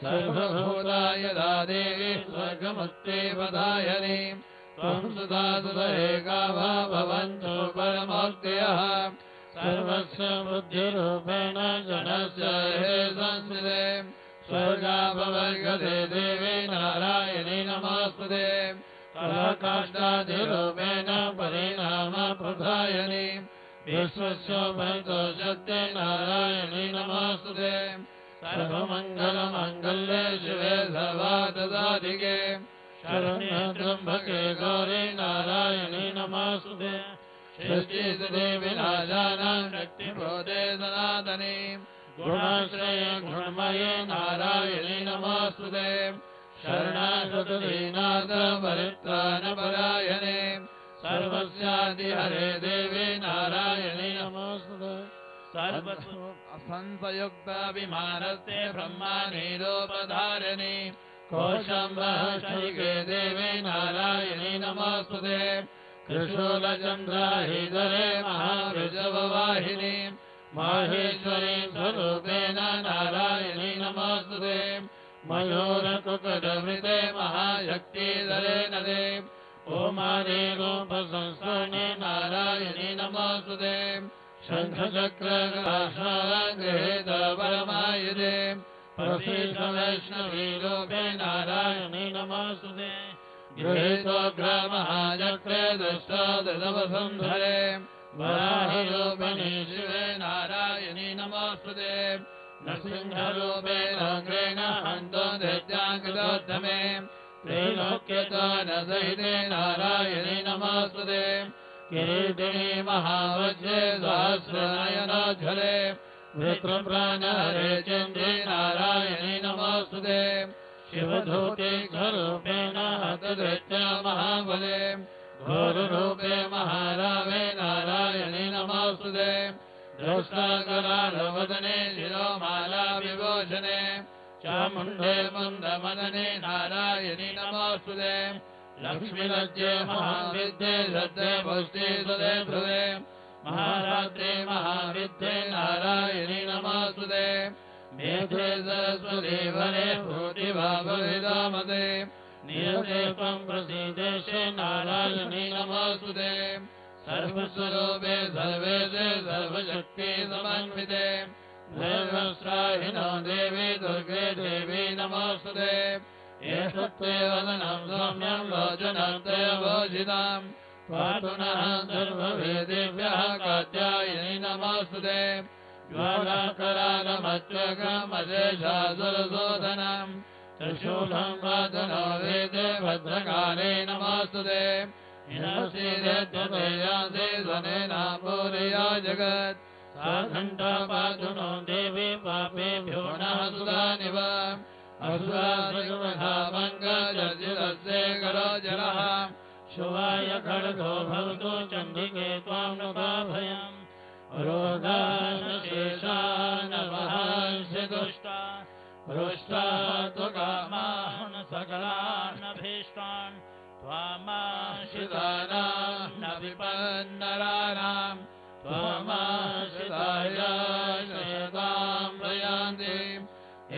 सर्वभूता यदा देवी स्वर्गमुक्तिपदायनी त्वं सुधा सुधैका वा भवन्तु परमोक्तयः सर्वस्य बुद्धिरूपेण जनस्य हे संस्कृते। स्वर्गापवर्गते देवी नारायणी नमोऽस्तुते कलाकाष्ठादिरूपेण परिणाम प्रधायनी। विश्वस्योपैतो शक्ति नारायणी नमोऽस्तुते सर्वमङ्गलमङ्गल्ये शिवे सर्वाददाधिके शरण्ये त्र्यम्बके गौरी नारायणी सृष्टिस्थिते विनाशानां शक्तिबोधे सनातनी। गुणाश्रये गुणमये नारायणी नमोऽस्तुते शरणाशतदीनाथ परित्राणपरायणे सर्वस्यादिहरे देवी नारायणी नमोऽस्तुते संसयुक्ताभिमानस्ते ब्रह्मानीरोपधारिणी कोशम्बः देवी नारायणी नमोऽस्तुते त्रिशूलचन्द्राहिधरे महावृषभवाहिनी माहेश्वरी स्वरूपेण नारायणी नमोऽस्तुते मयूरकुकुटवृते महाशक्तिधरे नदे। ओमारे रूपसंस्थाने नारायणी नमोऽस्तुते शङ्खचक्रग्रासाङ्गृहेत परमायुधे प्रसीद वैष्णवी रूपे नारायणी नमोऽस्तुते गृहीतोग्रमहाचक्रे दष्टादशवसुन्धरे वराहिरूपिणी शिवे नारायणी नमोऽस्तुते। नृसिंहरूपेणाग्रेण हन्तो धृत्याङ्कृतोद्धमे त्रैलोक्यतो न सहिते नारायणे नमस्तुते किरीटिनी महावज्रे सहस्रनयनोज्ज्वले वृत्रप्राणहरे चन्द्रे नारायणे नमस्तुते शिवधूते स्वरूपेण हतधृत्य महाबले, घोररूपे महारावे नारायणे नमस्तुते द्रष्टाकरालवदने शिरोमाला विभूषणे चामुण्डे मन्दमदने नारायणि नमोऽस्तुते। लक्ष्मीलज्जे महाविद्ये सत्ये पुष्टे सुदे ध्रुवे महारात्रे महाविद्ये नारायणि नमोऽस्तुते मेघे सरस्वती वरे भूति भूतिभावविदामते नियते त्वं प्रसीदेशे नारायणि नमोऽस्तुते सर्वस्वरूपे सर्वेशे सर्वशक्ति समन्विते। सर्वस्राहिनो देवी दुर्गे देवी नमोऽस्तुते एतत्ते वदनं सौम्यं लोचनन्ते भोजिताम् पातु नः सर्ववेदेभ्यः कात्यायिनि नमोऽस्तुते। ज्वालाकरालमत्वकमशेषासुरशोधनम् त्रिशूलं पातु नो वेदे भद्रकाले नमोऽस्तुते। हिनसीदेत्वतेयासे स्वनेना पूरया जगत्। सा घण्टा नो पापेभ्यो नः सुधानिव असुराधिगमधामङ्गजर्जितस्य करो जलः शुभाय खड्गो भवतु चण्डिके त्वां नुगाभयम् रोगानशेषानवहास्य दुष्टा हृष्टा त्वकामान् सकलानभीष्टान्। त्वामाश्रितानां न विपन्नराणां त्वामाश्रिताय शयतां प्रयान्ति।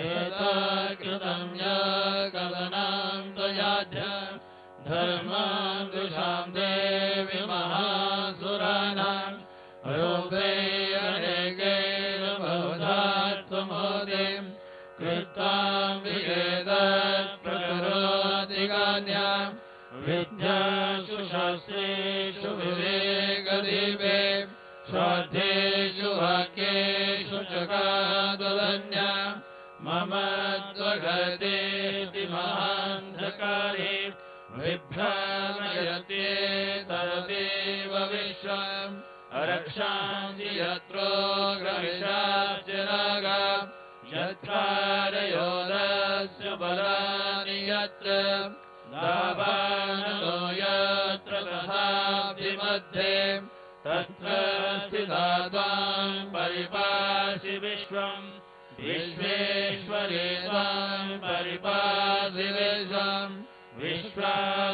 एतत्कृतं यकलनां त्वयाध्य धर्मां दुषां देवि महासुराणां रूपे अनेकैर्बहुधा त्वमोदिं कृत्तां विगेदत्प्रकरोति गान्याम् विद्यासु शास्त्रेषु विवेकदीपे श्राद्धेषु वाक्येषु च कादलन्या मम त्वगतेति महान्धकारे विभ्रामयते तदेव विश्वम्। रक्षांसि यत्रो ग्रहिषाश्च रागा यत्रारयोदस्य बलानि यत्र दावानो यत्र तथाब्धिमध्ये तत्र परिपासि विश्वम् विश्वेश्वरे त्वाम् परिपासि विश्वम् विश्वात्मिकाधारयते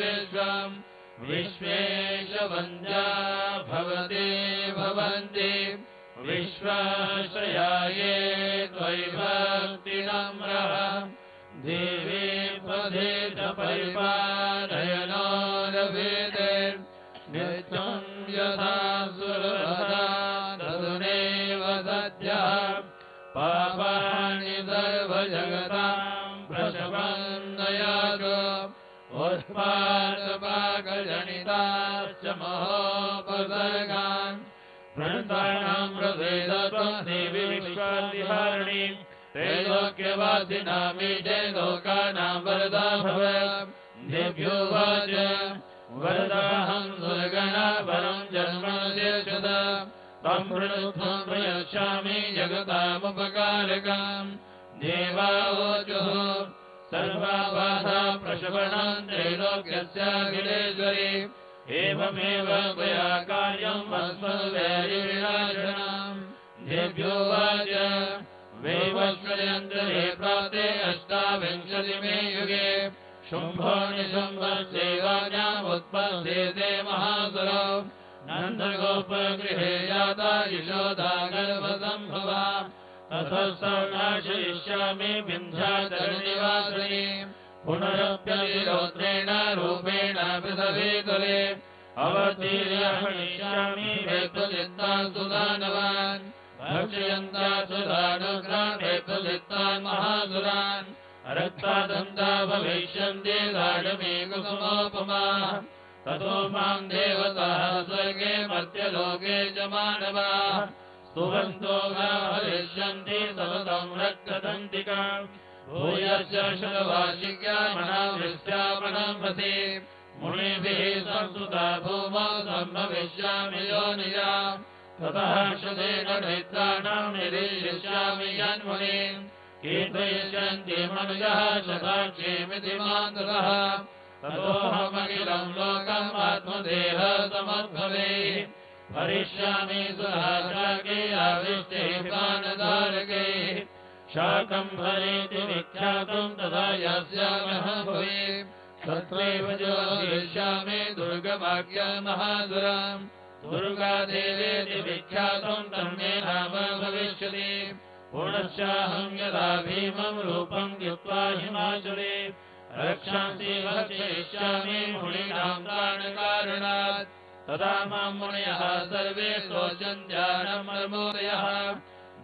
विश्वम् विश्वेशवन्द्या भवते भवन्ति, विश्वाश्रयाये त्वयि भक्तिनम्रः, देवी पदे च परिपालयनो रवेदे पापानि पापाणि दैव जगताया ग्वालजिताश्च महोपदगान् ते लोक्यवासिनामि लोक्यवासिनामे लोकानां वरदा भव। देभ्यो वाच। वरदाहं दुर्गनाभं जन्म ल्यजदा प्रयच्छामि जगतामुपकारकाम्। देवावोचुः सर्वा बाधा प्रशमनम् त्रैलोक्यस्याखिलेश्वरी एवमेव त्वया कार्यम् अस्मद्वैरिविनाशनम् देभ्यो वाच वैवस्वयन्तरे प्राप्ते अष्टाविंशतिमे युगे। महासुरो। नन्दगोपगृहे गोपा यशोदा गर्भसम्भवा अथ सा नाशयिष्यामि विन्ध्या दलेवादने रूपेण पृथवेदले अवतीर्य एतत् सुदानवान् भक्षयन्ता सुदानुग्रान् सुलिन्ता महासुरान्। रक्षादन्ता भविष्यन्ति ततो माम् देवताः स्वर्गे मर्त्यलोके च मानवाः। स्तुवन्तो हरिष्यन्ति सततं रक्तदन्तिका भूयस्य शतवार्षिक्यामणावृष्ट्यामणामसि मुनिभिः संस्तुता भूमौ सम्भविष्यामि योनिया ततः शतेन नेत्राणां निरीक्षिष्यामि यन्मुनि कीर्तयिष्यन्ति मनुजः शताक्षेमिति मान्तरः ततोऽहमखिलं लोकम् आत्मदेह समद्भवे भरिष्यामि सुहासागे आविष्टे प्राणधारके शाकम्भरेति विख्यातम् तथा यास्यामः भुवि। तत्रैव ज्योतिष्यामि दुर्गभाग्यमहासुराम् दुर्गादेवेति विख्यातम् तन्मे नाम भविष्यति। पुनश्चाहं यदा भीमं रूपं युक्त्वा हिमाचले रक्षांसि भक्षयिष्यामि मुनीनां प्राणकारणात् तदा माँ मुनयः सर्वे शोचन्त्यानमर्मोदयः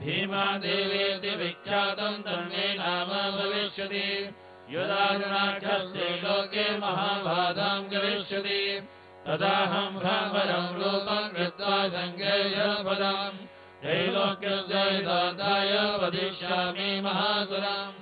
भीमादेवेति विख्यातं तन्मे नाम भविष्यति। यदारुणाख्यस्ते लोके महाबाधां गमिष्यति। तदाहं भ्रामरं रूपं कृत्वा सङ्गेयपदम्। त्रैलोक्यस्य दाताय वदिष्यामि महासुरम्।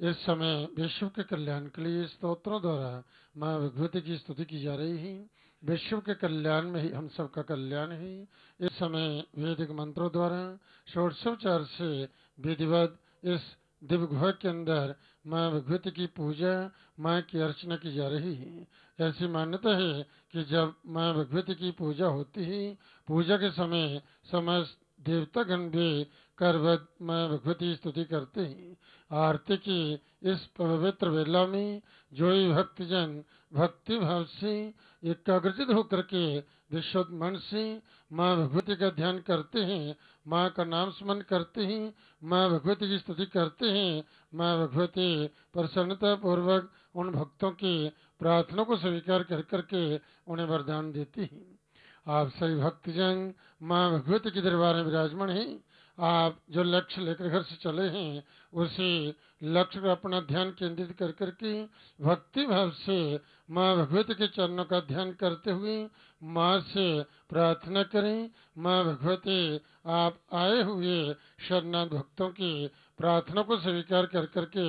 इस समय विश्व के कल्याण के लिए स्तोत्रों द्वारा माँ भगवती की स्तुति की जा रही है। विश्व के कल्याण में ही हम सबका कल्याण है। इस समय वैदिक मंत्रों द्वारा षोडशोपचार से विधिवत इस दिव्य के अंदर माँ भगवती की पूजा, माँ की अर्चना की जा रही है। ऐसी मान्यता है कि जब माँ भगवती की पूजा होती है, पूजा के समय समस्त देवतागण भी माँ भगवती स्तुति करते हैं। आरती की इस पवित्र वेला में जो ही भक्तजन, भक्ति भाव से एकाग्रचित होकर के विशुद्ध मन से माँ भगवती का ध्यान करते हैं, माँ का नाम स्मरण करते हैं, माँ भगवती की स्तुति करते हैं, माँ भगवती प्रसन्नता पूर्वक उन भक्तों की प्रार्थना को स्वीकार कर करके उन्हें वरदान देती हैं। आप सभी भक्तजन, माँ भगवती के दरबार में विराजमान हैं। आप जो लक्ष्य लेकर घर से चले हैं, उसी लक्ष्य पर अपना ध्यान केंद्रित कर करके भक्ति भाव से माँ भगवती के चरणों का ध्यान करते हुए माँ से प्रार्थना करें। माँ भगवती, आप आए हुए शरणार्थ भक्तों की प्रार्थना को स्वीकार कर करके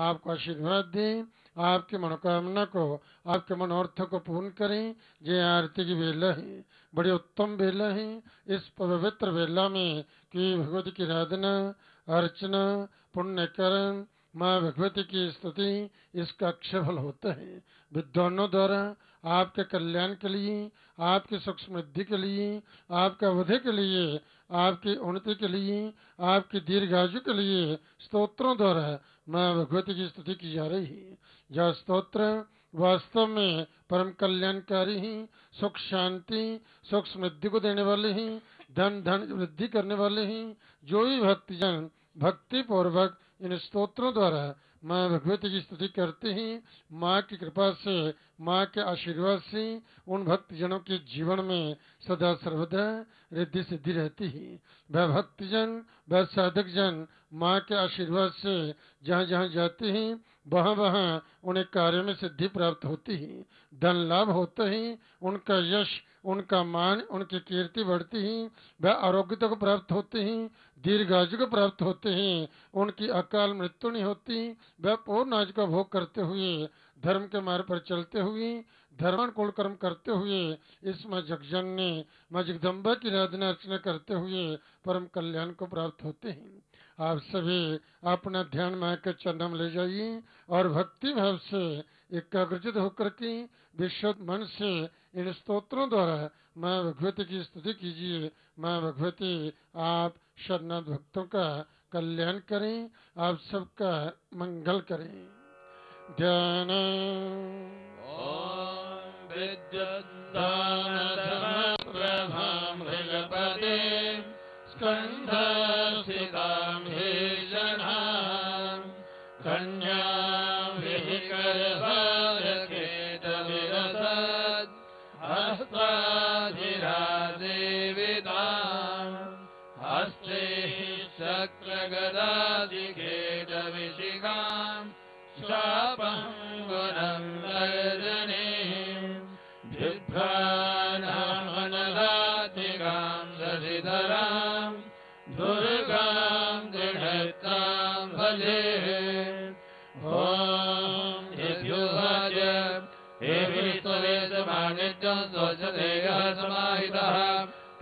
आपको आशीर्वाद दें। आपकी मनोकामना को, आपके मनोर्थ को पूर्ण करें। ये आरती की वेला है। बड़ी उत्तम वेला है। इस पवित्र वेला में की भगवती की आराधना, अर्चना, पुण्यकरण, माँ भगवती की स्तुति, इसका अक्षय फल होता है। विद्वानों द्वारा आपके कल्याण के लिए, आपकी सुख समृद्धि के लिए, आपके वधे के लिए, आपकी उन्नति के लिए, आपकी दीर्घायु के लिए स्तोत्रों द्वारा माँ भगवती की स्तुति की जा रही है। यह स्तोत्र वास्तव में परम कल्याणकारी ही, सुख शांति, सुख समृद्धि को देने वाले ही, धन धन वृद्धि करने वाले ही। जो भी भक्तजन भक्ति पूर्वक इन स्तोत्रों द्वारा माँ भगवती की स्तुति करते हैं, माँ की कृपा से, माँ के आशीर्वाद से उन भक्तजनों के जीवन में सदा सर्वदा रिद्धि सिद्धि रहती है। वह भक्तजन, वह साधक जन माँ के आशीर्वाद से जहाँ जहाँ जाते हैं, वहाँ वहाँ उन्हें कार्य में सिद्धि प्राप्त होती है। धन लाभ होता है, उनका यश उनका मान, उनकी कीर्ति बढ़ती है, वह आरोग्यता को प्राप्त होते हैं, दीर्घायु को प्राप्त होते हैं, उनकी अकाल मृत्यु नहीं होती, वह पूर्ण आज का भोग करते हुए, धर्म के मार्ग पर चलते हुए धर्म कुल कर्म करते हुए इस माँ जगजन ने माँ जगदम्बा की आराधना अर्चना करते हुए, परम कल्याण को प्राप्त होते हैं। आप सभी अपना ध्यान माँ के चरण ले जाइए और भक्ति भाव से एकाग्रचित होकर के विश्व मन से इन स्तोत्रों द्वारा माँ भगवती की स्तुति कीजिए। माँ भगवती, आप शरणार्थ भक्तों का कल्याण करें, आप सबका मंगल करें। ध्यान। विद्युद्दानतमप्रभां हृजपदे स्कन्धसितां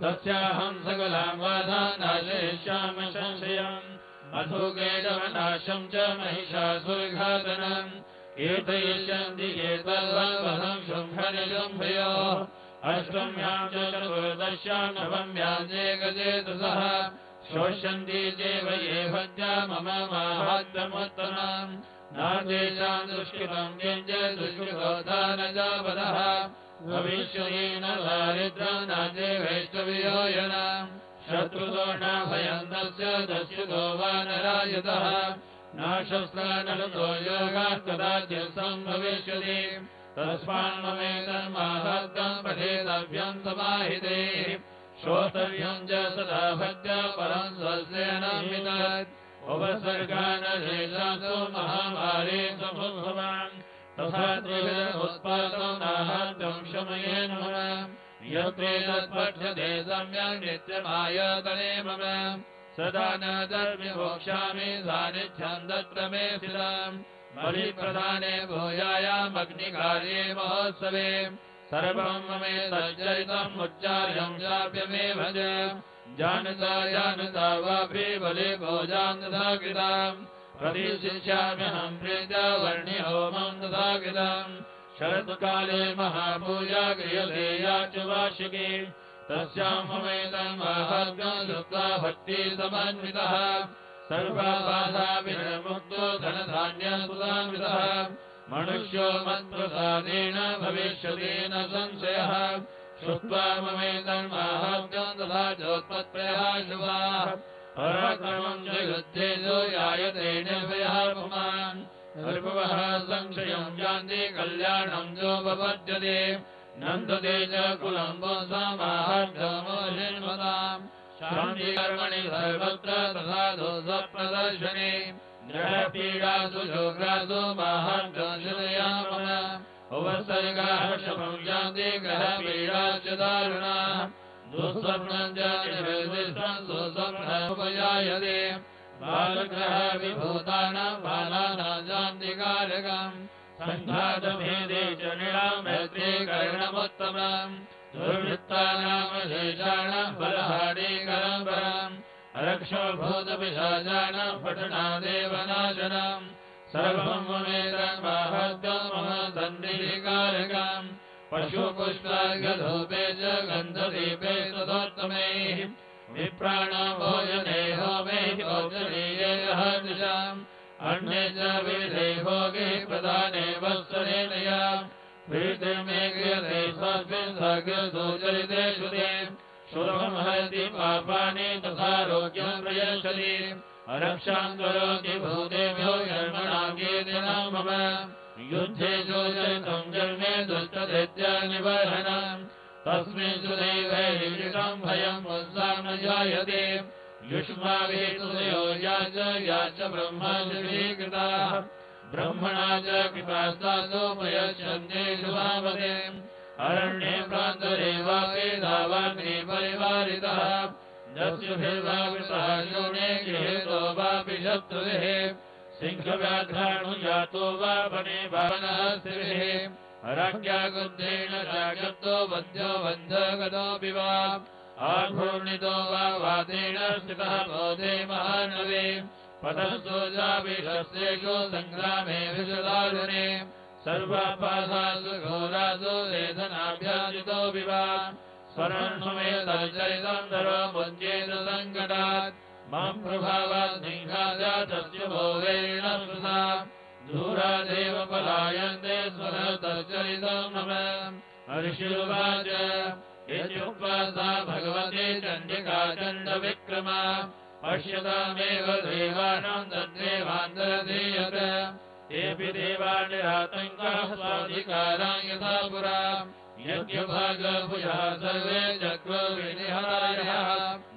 तस्याहं सकलां वाधानाशयिष्यामि संशयम्। अथो केटवनाशं च महिषासुरघातनम् कीर्तयिष्यन्ति एतद्वद्वधं शुम्भनिशुम्भयो। अष्टम्यां च चतुर्दश्यां नवम्यां चेकचेतसः शोष्यन्ति चेव ये मम दुष्कृतं भविष्येन दारिद्र्यं न ते वैष्णवियोजनम् शत्रुदोषाभयं तस्य दस्युतो वा नरायतः न शस्त्रानलतो योगात् कदाचित् सम्भविष्यति तस्मान्ममेतन्माहात्म्यं समाहिते। श्रोतव्यं च सदा भक्त्या परं स्वस्येन विदत् उपसर्गानशेषासु समुद्भवान्। तथा त्रिविधमुत्पादं नाहात्म्यं शमयेन मम यत्रेतत्पठ्यते सम्यक् नित्यमायतने मम सदा न धर्म्यमोक्षामि सान्निध्यं तत्र मे स्थितम् बलिप्रदाने भूयायामग्निकार्ये महोत्सवे सर्वं ममे तच्चरितम् उच्चार्यं चाप्य मे भज जानता जानता वापि बले तथा कृताम् प्रतिशिष्याम्यहं प्रीत्या वर्णि होमं तथा कृतम् शरत्काले महापूजा क्रियते या च वार्षिकी तस्यां ममेदं माहात्म्यं श्रुत्वा भक्ति समन्वितः। सर्वाबाधाभिर्मुक्तो धनधान्यसुधान्वितः। मनुष्यो मत्प्रसादेन भविष्यति न संशयः। श्रुत्वा ममेदं माहात्म्यं तथा शुभाः पराक्रमं च युद्धेषु यायते निर्भयः पुमान् अर्पवः संशयं यान्ति, कल्याणं जोपपद्यते नन्दते च कुलं समाहार्धमोहिन्मताम् शान्तिकर्मणि सर्वत्र तथा दोषप्रदर्शने दृढपीडासु योगासु माहार्धया उपसर्गाः शमं यान्ति, ग्रहपीडा च दारुणाः। दुःस्वप्नञ्जायते बालग्रह भूस्वप्नजाय देशजाय दे बालगृहाभिम्भात मेदेशे कर्णमोत्तमम् दुर्भित्तानां रक्ष भूतमि पठना देवनाशराम् सर्वम् सन्धिकारकम्। पशुपुष्पार्घधूपे च गन्धदीपे तथोत्तमे भोजने होमे भोजनीयः दिशाम् अन्ये च विधे भोगे प्रदाने क्रियते स्वस्मिन् श्रुते शुभं हरति प्रयच्छति। रक्षां करोति भूतेभ्यो कर्मणां कीर्तिनां मम युद्धे शोचरितं जन्मे दुष्टदैत्य निबर्हणम् तस्मिन् सुदैवैरिषं भयम् उत्साह न जायते। युष्माभितुदयो या च या च ब्रह्मा ब्रह्मणा च शुभावते अरण्ये प्रान्तरे वापे धावाग्नि परिवारितः। दस्युभिर्वावृतः शूने गृहेतो वापि शत्रुभिः सिंहव्याघ्राणुजातो वा वने भावनः स्त्रिभिः राज्ञागुद्धेन राजत्तो वध्यो बन्धगतोऽपि वा आघूर्णितो वा वातेन स्थितः बोधे महानवे। पतस्तोजाभिषस्तेषु सङ्ग्रामे विशदाधने सर्वापासासु घोरासु वेदनाभ्याजितो विवा स्वरण्मेतचरितं धरो मुञ्चेत सङ्कटात्। माँ प्रभावात् सिंहाजातस्य भोगेण सुधा। दूरादेव पलायन्ते स्वरतश्चरितं मम हर्षिरुवाच इत्युक्त्वा सा भगवते चण्डिका चण्डविक्रमा पश्यतामेव देवानां तद्देवान्तरधीयत। तेऽपि देवा निरातङ्काः स्वाधिकारां यथा पुरा। यज्ञभागभुजः सर्वे चक्रविनिहारः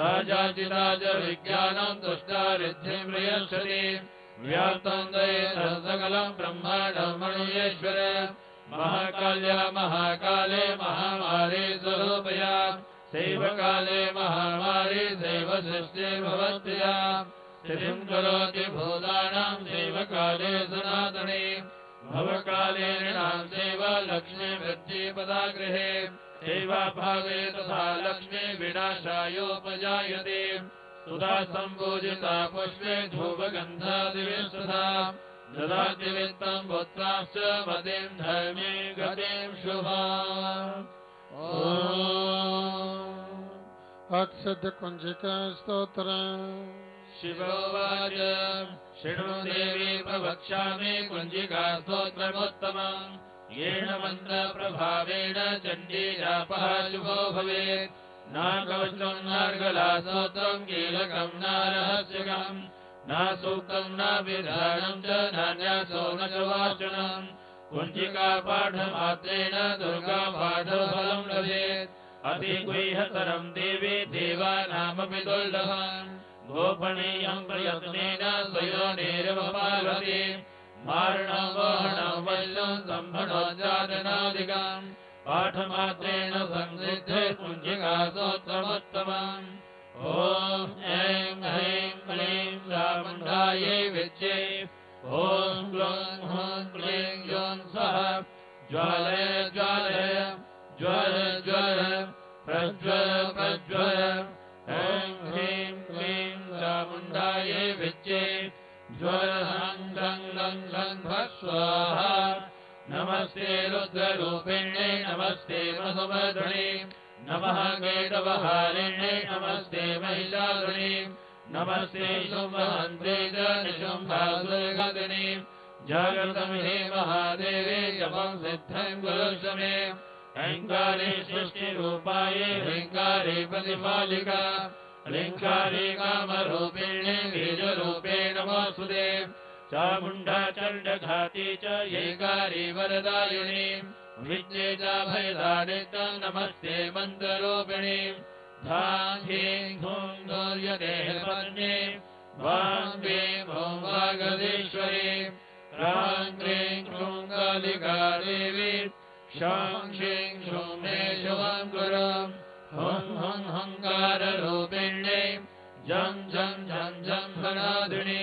सा जाचिता च विज्ञानम् तुष्टारिद्धिम् प्रियच्छति व्याप्तम् सकलम् ब्रह्माण्डम् मणुयेश्वर महाकाल्या महाकाले महामारी स्वरूपया। शैवकाले महामारी शैव सृष्टे भवत्या। स्थितिम् करोति भूतानाम् शैवकाले सनातने। भवकाले नृणाम् शैव लक्ष्मी शैवाभावे तथा लक्ष्मी विनाशायोपजायते। सुधा सम्पूजिता पुष्पे धूपगन्धादिविस्तथा ददाति वित्तम् पुत्राश्च मतिम् धर्मे गतिम् शुभा। अक्षद कुंजिका स्तोत्र शिवोवाच शृणु देवी प्रवक्ष्यामि कुञ्जिका स्तोत्रमुत्तमम् येन मन्त्रप्रभावेण चण्डीजापः शुभो भवेत्। नाकवचम् नार्गला स्तोत्रम् कीलकम् नारहस्यकम् न सूक्तम् न विधानम् च नान्यासो न च वाचनम् कुञ्जिका पाठमात्रेण दुर्गा पाठफलम् लभेत्। अतिगुह्यतरम् देवी देवानामपि दुर्लभम्। गोपणीयम् प्रयत्नेन स्वयोनेरवपालति पाठमात्रेण संसिद्धे कुञ्जिका स्तोत्रमुत्तमम् ॐ ऐं ह्रीं क्लीं चामुण्डायै विद्ये ॐ ग्लौं हूँ क्लीं यों सः ज्वर ज्वर प्रज्वल प्रज्वल ॐ ह्रीं क्लीं चामुण्डायै विद्ये स्वाहा। नमस्ते रुद्ररूपिण्ये नमस्ते मधुमधुणे नमः गेदवहारिणे नमस्ते महिषाले नमस्ते सुम्भन्ते जयशगिणि जागृतम् हे महादेवे यव सिद्धङ्गारे सृष्टिरूपाय लिङ्गारे प्रतिपालिका। लिङ्गारे कामरूपिणे बीजरूपेण वासुदेव चामुण्डा चण्डघाती च एकारि वरदायिनी। विद्ये च नमस्ते मन्त्ररूपिणी धाम् ह्रीं धूं गौर्यदेहपत्न्ये वां ह्रीं भूं ह्रां ह्रीं क्रूं कालिका शां ह्रीं श्रूं मे शुभं गुरु। हुं हुं हङ्काररूपिण्ये झं झं फलादिनी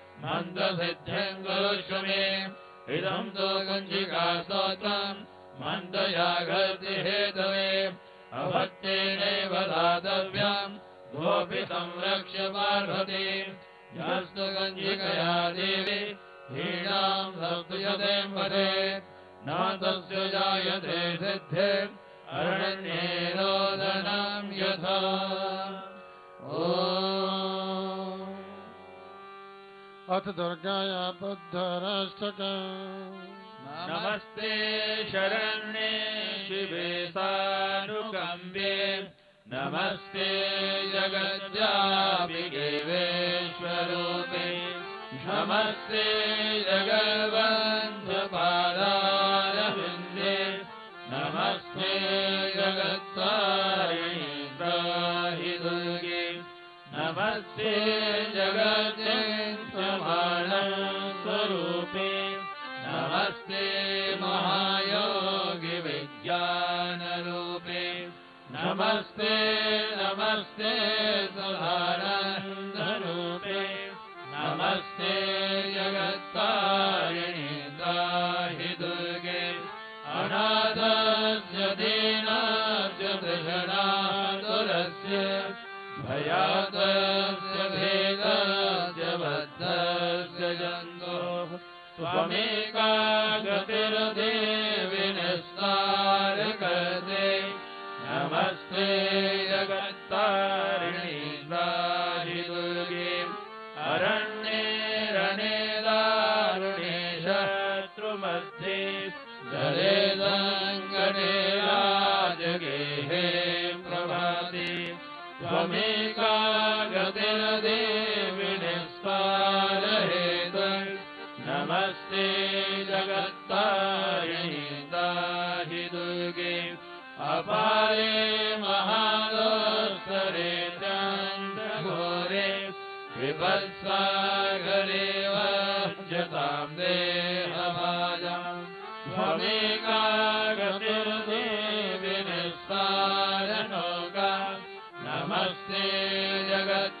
मन्दसिद्धिम् गुरुष्व मे इदम् तु कुञ्जिका स्तोत्रम् मन्दयागति हेतवे अभक्तेनैव दातव्यम् गोपि संरक्ष्य पार्वती। यस्तु कञ्जिकया देवी हीणाम् सप्तशते वदे न तस्य जायते सिद्धे, अरण्ये यथा। ॐ अथ दुर्गाया बुद्धराष्टक नमस्ते शरण्ये शिवे सानुकम्बे नमस्ते जगज्जापिगेवेश्वरूपे नमस्ते जगवन्धपादारविन्दे नमस्ते जगत्तारिणी त्राहि दुर्गे नमस्ते जगते स्वरूपे नमस्ते महायोगि विज्ञानरूपे। नमस्ते नमस्ते सुधानन्दरूपे नमस्ते जगत्तारिणि दाहि दुर्गे। अनाथेन जगृणा दुरस्य भयादस्य त्वमेका गतिर्देवि निस्तारकते नमस्ते जगत्तारिणि दाहि दुर्गे। अरण्ये रणे दारुणे शत्रुमध्ये। जले सङ्गणे राजगेहे प्रभाते। त्वमेका गतिर्देवि निस्तारहेत जगत्ताहि दुर्गे अपारे महादोत्सरे चन्द्रघोरे विभत्सागरे वा जाम दे नमस्ते जगत्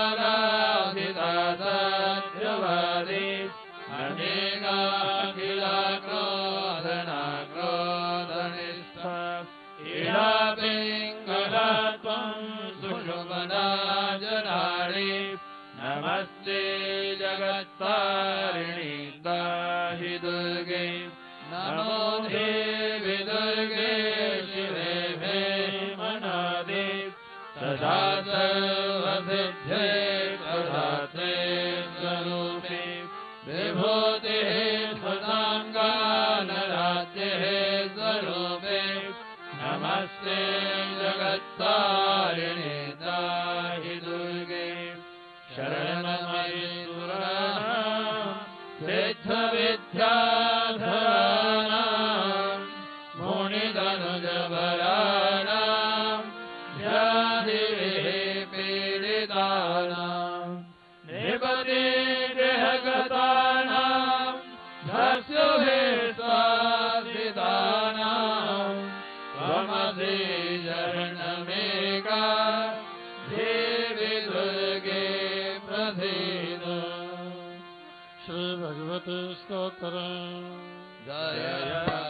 नमस्ते जगत्तारिणि दाहि दुर्गे। नमो देवि दुर्गे शिवे मे मनादे सदा सर्वसिद्धे प्रदाते स्वरूपे विभूतिः स्वसाङ्गानराज्यः स्वरूपे। नमस्ते जगत्तारिणि भगवते स्तोत्रम् जय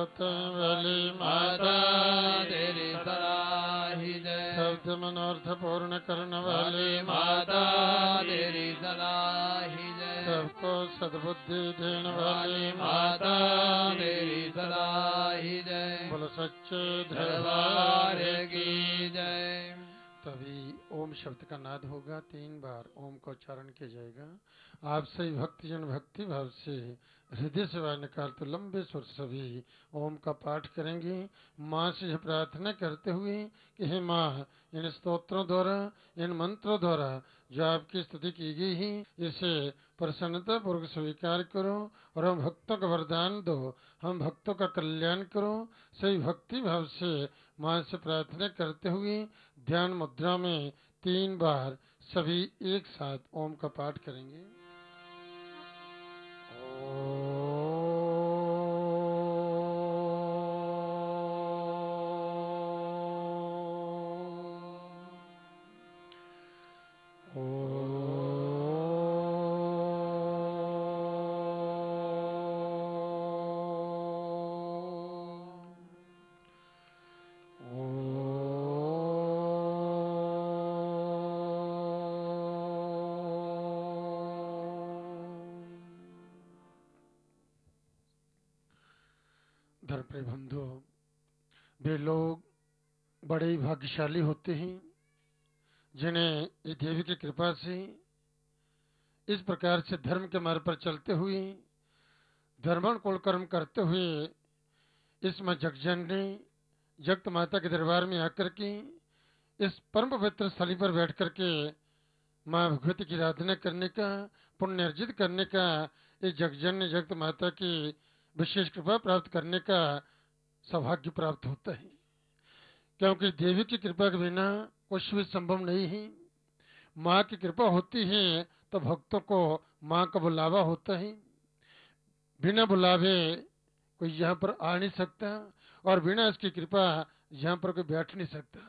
सचिए वाली माता तेरी सदा ही जय शब्द मनोर्थ पूर्ण करने वाली माता तेरी सदा ही जय सबको सद्बुद्धि देने वाली माता तेरी सदा ही जय बोलो सच्चे दरबार की जय तभी ओम शब्द का नाद होगा, तीन बार ओम का उच्चारण किया जाएगा। आप सही भक्तिजन भक्ति भाव से हृदय से वाय निकाल तो लंबे स्वर सभी ओम का पाठ करेंगे। माँ से प्रार्थना करते हुए कि हे माँ, इन स्तोत्रों द्वारा, इन मंत्रों द्वारा जो आपकी स्तुति की गई है, इसे प्रसन्नता पूर्वक स्वीकार करो और हम भक्तों का वरदान दो। हम भक्तों का कल्याण करो। सही भक्ति भाव से माँ से प्रार्थना करते हुए ध्यान मुद्रा में तीन बार सभी एक साथ ओम का पाठ करेंगे। भाग्यशाली होते हैं, जिन्हें ये देवी की कृपा से इस प्रकार से धर्म के मार्ग पर चलते हुए, धर्मण कुल कर्म करते हुए इस माँ जगजननी, जगत माता के दरबार में आकर के इस परम पवित्र स्थली पर बैठ करके माँ भगवती की आराधना करने का, पुण्य अर्जित करने का, इस जगजन्य जगत माता की विशेष कृपा प्राप्त करने का सौभाग्य प्राप्त होता है। क्योंकि देवी की कृपा के बिना कुछ भी संभव नहीं है। माँ की कृपा होती है तो भक्तों को माँ का बुलावा होता है। बिना बुलावे कोई यहाँ पर आ नहीं सकता और बिना इसकी कृपा यहाँ पर कोई बैठ नहीं सकता।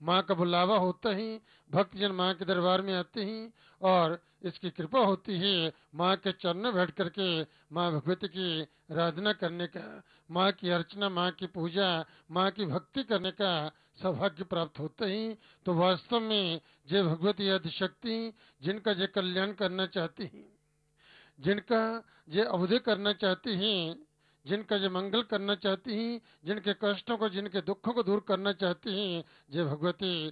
माँ का बुलावा होता ही, भक्तजन माँ के दरबार में आते हैं और इसकी कृपा होती है माँ के चरण बैठ करके माँ भगवती की आराधना करने का, माँ की अर्चना, माँ की पूजा, माँ की भक्ति करने का सौभाग्य प्राप्त होते ही। तो वास्तव में जय भगवती आदि शक्ति जिनका जय कल्याण करना चाहती हैं, जिनका जय अवधि करना चाहती हैं, जिनका जो मंगल करना चाहती हैं, जिनके कष्टों को, जिनके दुखों को दूर करना चाहती हैं, जय भगवती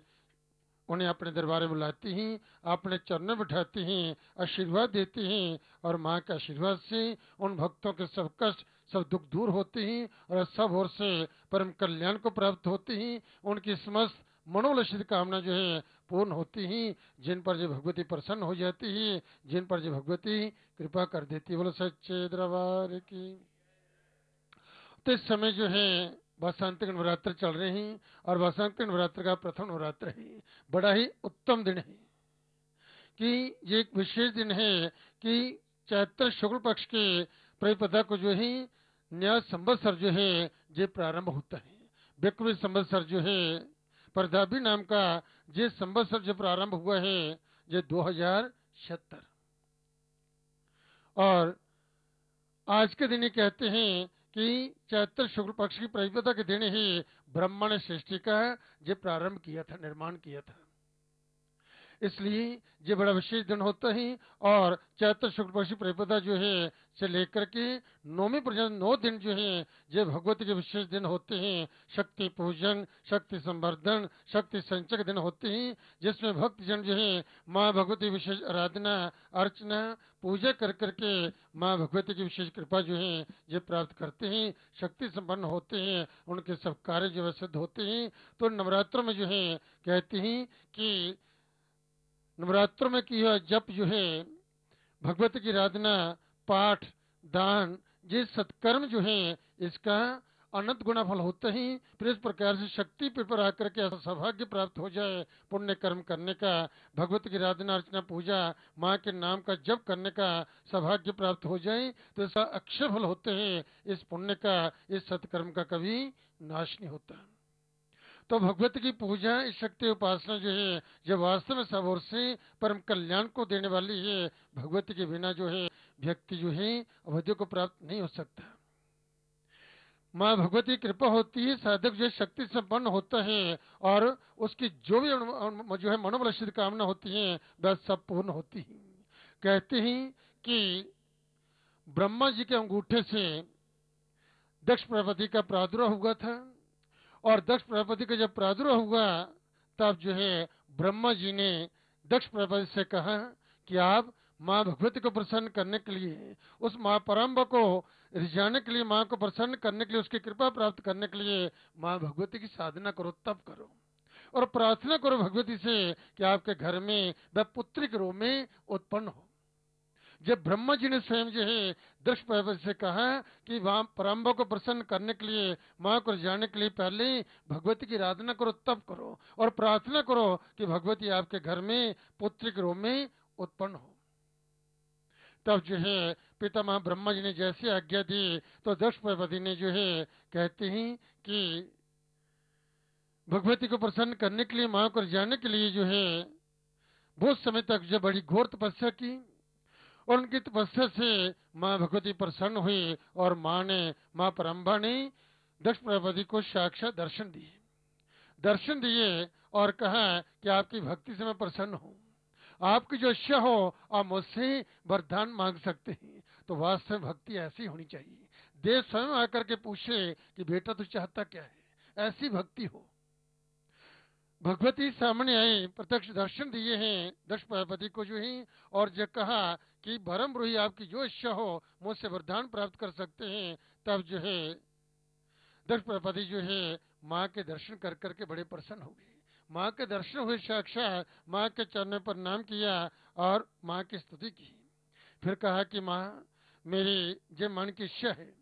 उन्हें अपने दरबार में बुलाती हैं, अपने चरण में बिठाती हैं, आशीर्वाद देती हैं और माँ के आशीर्वाद से उन भक्तों के सब कष्ट, सब दुख दूर होते हैं और सब ओर से परम कल्याण को प्राप्त होती हैं। उनकी समस्त मनोलक्षित कामना जो है पूर्ण होती हैं, जिन पर जो भगवती प्रसन्न हो जाती है, जिन पर जो भगवती कृपा कर देती है। बोलो, सच्चे दरबार की। तो इस समय जो है बसंत के नवरात्र चल रहे हैं और बसंत के नवरात्र का प्रथम नवरात्र है। बड़ा ही उत्तम दिन है कि ये एक विशेष दिन है कि चैत्र शुक्ल पक्ष के प्रतिपदा को जो है न्याय संवत्सर जो है, ये प्रारंभ होता है। विक्रम संवत्सर जो है परदाबी नाम का ये संवत्सर जो प्रारंभ हुआ है, ये दो हज़ार और आज के दिन कहते हैं कि चैत्र शुक्ल पक्ष की प्रतिपदा के दिन ही ब्रह्मा ने सृष्टि का जो प्रारंभ किया था, निर्माण किया था। इसलिए ये बड़ा विशेष दिन होता है और चैत्र शुक्ल पक्ष प्रतिपदा जो है से लेकर के नौवीं पर्यंत नौ दिन जो है, ये भगवती के विशेष दिन होते हैं। शक्ति पूजन, शक्ति संवर्धन, शक्ति संचक दिन होते हैं, जिसमें भक्त जन जो है, माँ भगवती विशेष आराधना, अर्चना, पूजा कर करके माँ भगवती की विशेष कृपा जो है, ये प्राप्त करते हैं। शक्ति संपन्न होते हैं, उनके सब कार्य जो सिद्ध होते हैं। तो नवरात्रों में जो है, कहते हैं कि नवरात्रों में की हुआ जप जो है, भगवत की आराधना, पाठ, दान, ये सत्कर्म जो है, इसका अनंत गुणा फल होता ही। फिर इस प्रकार से शक्ति पे पर आकर के ऐसा सौभाग्य प्राप्त हो जाए पुण्य कर्म करने का, भगवत की आराधना, अर्चना, पूजा, माँ के नाम का जप करने का सौभाग्य प्राप्त हो जाए तो इसका अक्षर फल होते हैं। इस पुण्य का, इस सत्कर्म का कभी नाश नहीं होता। तो भगवत की पूजा, इस शक्ति उपासना जो है जब वास्तव में सब ओर से परम कल्याण को देने वाली है। भगवती के बिना जो है, व्यक्ति जो है, अवधि को प्राप्त नहीं हो सकता। माँ भगवती कृपा होती है, साधक जो शक्ति संपन्न होता है और उसकी जो भी जो है, मनोबल सिद्ध कामना होती है, वह सब पूर्ण होती है। कहते हैं कि ब्रह्मा जी के अंगूठे से दक्ष प्रपति का प्रादुर्भाव हुआ था। और दक्ष प्रजापति का जब प्रादुर्भाव हुआ, तब जो है ब्रह्मा जी ने दक्ष प्रजापति से कहा कि आप माँ भगवती को प्रसन्न करने के लिए, उस माँ परम्ब को रिझाने के लिए, माँ को प्रसन्न करने के लिए, उसकी कृपा प्राप्त करने के लिए माँ भगवती की साधना करो तब करो। और प्रार्थना करो भगवती से कि आपके घर में वह पुत्री के रूप में उत्पन्न हो। जब ब्रह्मा जी ने स्वयं जो है दृष्ट से कहा कि वहाँ परम्ब को प्रसन्न करने के लिए, माँ को जाने के लिए पहले भगवती की आराधना करो तब करो और प्रार्थना करो कि भगवती आपके घर में पुत्र के रूप में उत्पन्न हो। तब जो है पितामह ब्रह्मा जी ने जैसी आज्ञा दी तो दक्ष ने जो है कहते हैं कि भगवती को प्रसन्न करने के लिए, माँ को जाने के लिए जो है, बहुत समय तक जो बड़ी घोर तपस्या की। और उनकी तपस्या से माँ भगवती प्रसन्न हुई और माँ ने माँ परम्बा ने दक्ष प्रजापति को साक्षात दर्शन दिए। दर्शन दिए और कहा कि आपकी भक्ति से मैं प्रसन्न हूँ। आपकी जो इच्छा हो, आप मुझसे वरदान मांग सकते हैं। तो वास्तव में भक्ति ऐसी होनी चाहिए। देव स्वयं आकर के पूछे कि बेटा तू चाहता क्या है? ऐसी भक्ति हो। भगवती सामने आई, प्रत्यक्ष दर्शन दिए हैं दक्ष प्रजापति को जो है, और जब कहा कि भरम रोही आपकी जो इच्छा हो, मुझसे वरदान प्राप्त कर सकते हैं, तब जो है दक्ष प्रजापति जो है, माँ के दर्शन कर करके बड़े प्रसन्न हो गए। माँ के दर्शन हुए साक्षात, माँ के चरणों पर नाम किया और माँ की स्तुति की। फिर कहा कि माँ, मेरी जो मन की इच्छा है,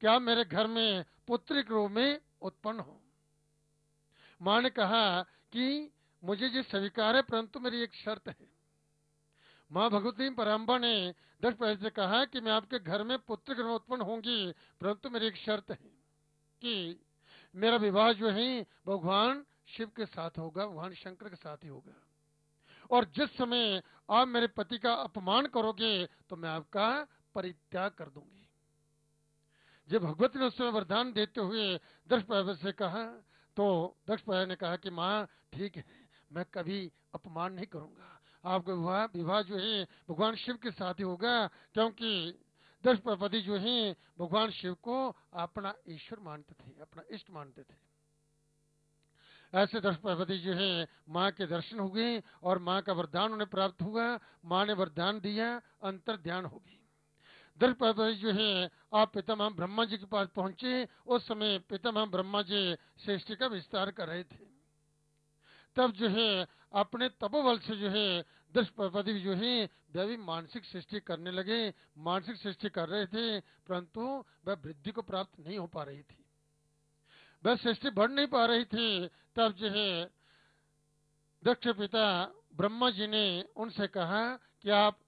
क्या मेरे घर में पुत्रिक रूप में उत्पन्न हो? माँ ने कहा कि मुझे जो स्वीकार है परंतु मेरी एक शर्त है। माँ भगवती पराम्बा ने दस पहले से कहा कि मैं आपके घर में पुत्र में उत्पन्न होंगी, परंतु मेरी एक शर्त है कि मेरा विवाह जो है, भगवान शिव के साथ होगा, भगवान शंकर के साथ ही होगा। और जिस समय आप मेरे पति का अपमान करोगे तो मैं आपका परित्याग कर दूँगी। जब भगवती ने उस समय वरदान देते हुए दक्ष से कहा तो दक्ष ने कहा कि माँ, ठीक है, मैं कभी अपमान नहीं करूँगा। आपका विवाह विवाह जो है, भगवान शिव के साथ ही होगा, क्योंकि दस प्रपति जो है, भगवान शिव को अपना ईश्वर मानते थे, अपना इष्ट मानते थे। ऐसे दस प्रपति जो है, माँ के दर्शन हो गए और माँ का वरदान उन्हें प्राप्त हुआ। माँ ने वरदान दिया अंतर ध्यान दस प्रपति जो है, आप पितामह ब्रह्मा जी के पास पहुँचे, उस समय पितामह ब्रह्मा जी सृष्टि का विस्तार कर रहे थे। तब जो है, अपने तपोबल से जो है दस जो है भी मानसिक सृष्टि करने लगे। मानसिक सृष्टि कर रहे थे, परंतु वह वृद्धि को प्राप्त नहीं हो पा रही थी। वह सृष्टि बढ़ नहीं पा रही थी, तब जो है, दक्ष पिता ब्रह्मा जी ने उनसे कहा कि आप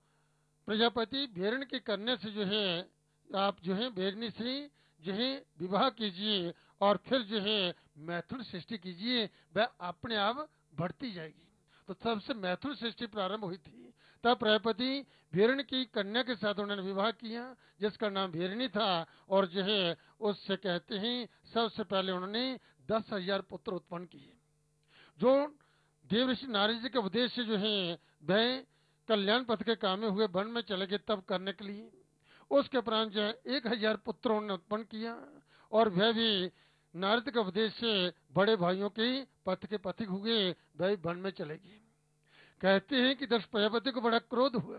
प्रजापति भेरण के करने से जो है, आप जो है भेरनी से जो है विवाह कीजिए और फिर जो है मैथुन सृष्टि कीजिए, वह अपने आप बढ़ती जाएगी। तो तब से मैथुन सृष्टि प्रारंभ हुई थी। तब प्रजापति भीरण की कन्या के साथ उन्होंने विवाह किया, जिसका नाम भीरणी था, और जो है उससे कहते हैं, सबसे पहले उन्होंने दस हज़ार पुत्र उत्पन्न किए। जो देवऋषि नारद जी के उपदेश जो है, वह कल्याण पथ के काम हुए वन में चले गए तब करने के लिए। उसके उपरांत जो एक हज़ार पुत्रों ने उत्पन्न किया और वह भी नारद के उपदेश से बड़े भाइयों के पथ के पथिक हुए वह वन में चले गए। कहते हैं कि दस प्रजापति को बड़ा क्रोध हुआ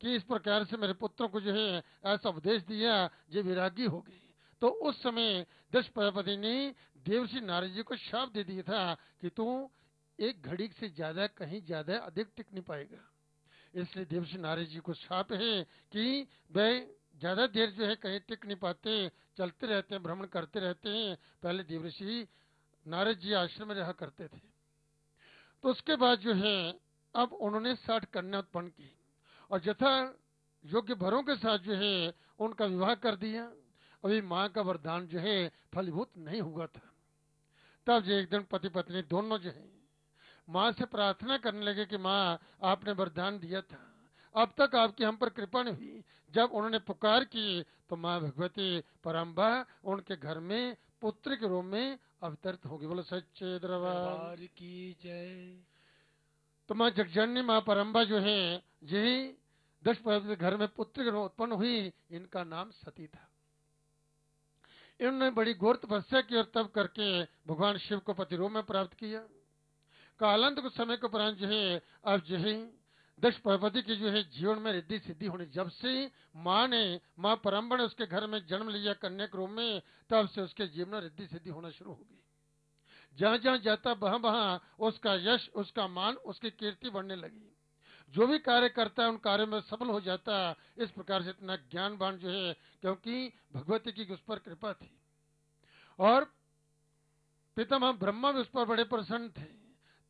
कि इस प्रकार से मेरे पुत्रों को जो है ऐसा उपदेश दिया जो विरागी हो गई तो उस समय दस प्रजापति ने देवशी नारद जी को शाप दे दिया था कि तू एक घड़ी से ज़्यादा, कहीं ज़्यादा अधिक टिक नहीं पाएगा। इसलिए देवशी नारद जी को शाप है कि वह ज़्यादा देर जो है कहीं टिक नहीं पाते, चलते रहते हैं, भ्रमण करते रहते हैं। पहले देवऋषि नारद जी आश्रम में रहा करते थे। तो उसके बाद जो है, अब उन्होंने साठ कन्या उत्पन्न की और जथा योग्य भरों के साथ जो है, उनका विवाह कर दिया। अभी माँ का वरदान जो है, फलीभूत नहीं हुआ था। तब जो एक दिन पति पत्नी दोनों जो है माँ से प्रार्थना करने लगे कि माँ आपने वरदान दिया था। अब तक आपकी हम पर कृपा नहीं। हुई जब उन्होंने पुकार की तो माँ भगवती परम्बा उनके घर में पुत्र के रूप में अवतरित होगी बोलो सच्चे दरबार। की जय। तो माँ जगजननी माँ परम्बा जो है यही दस के घर में पुत्र के रूप उत्पन्न हुई इनका नाम सती था। इन्होंने बड़ी घोर तपस्या की और तब करके भगवान शिव को पति रूप में प्राप्त किया। कालांत कुछ समय के उपरांत जो है, अब जो है, दक्ष प्रपति की जो है जीवन में रिद्धि सिद्धि होनी, जब से माँ ने, माँ परम्बर ने उसके घर में जन्म लिया कन्या के रूप में, तब से उसके जीवन में रिद्धि सिद्धि होना शुरू हो गई। जहाँ जहाँ जाता, वहाँ वहाँ उसका यश, उसका मान, उसकी कीर्ति बढ़ने लगी। जो भी कार्य करता है, उन कार्य में सफल हो जाता है इस प्रकार से इतना ज्ञान ज्ञानवान जो है, क्योंकि भगवती की उस पर कृपा थी। और पितामह ब्रह्मा भी उस पर बड़े प्रसन्न थे।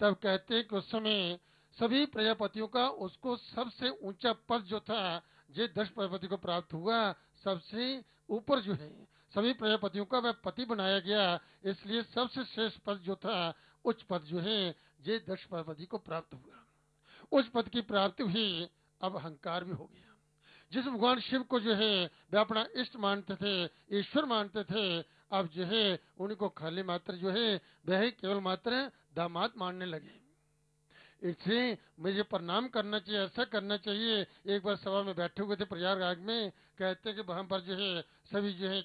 तब कहते कि उस समय सभी प्रजापतियों का उसको सबसे ऊँचा पद जो था, जे दस प्रजापति को प्राप्त हुआ, सबसे ऊपर जो है, सभी प्रजापतियों का वह पति बनाया गया। इसलिए सबसे श्रेष्ठ पद जो था, उच्च पद जो है ये दक्ष प्रजापति को प्राप्त हुआ। उच्च पद की प्राप्ति हुई, अब अहंकार भी हो गया। जिस भगवान शिव को जो है वे अपना इष्ट मानते थे, ईश्वर मानते थे, अब जो है उनको खाली मात्र जो है, वह केवल मात्र दामाद मानने लगे। इसलिए मुझे प्रणाम करना चाहिए, ऐसा करना चाहिए। एक बार सभा में बैठे हुए थे प्रयागराज में, कहते कि वहाँ पर जो है, सभी जो है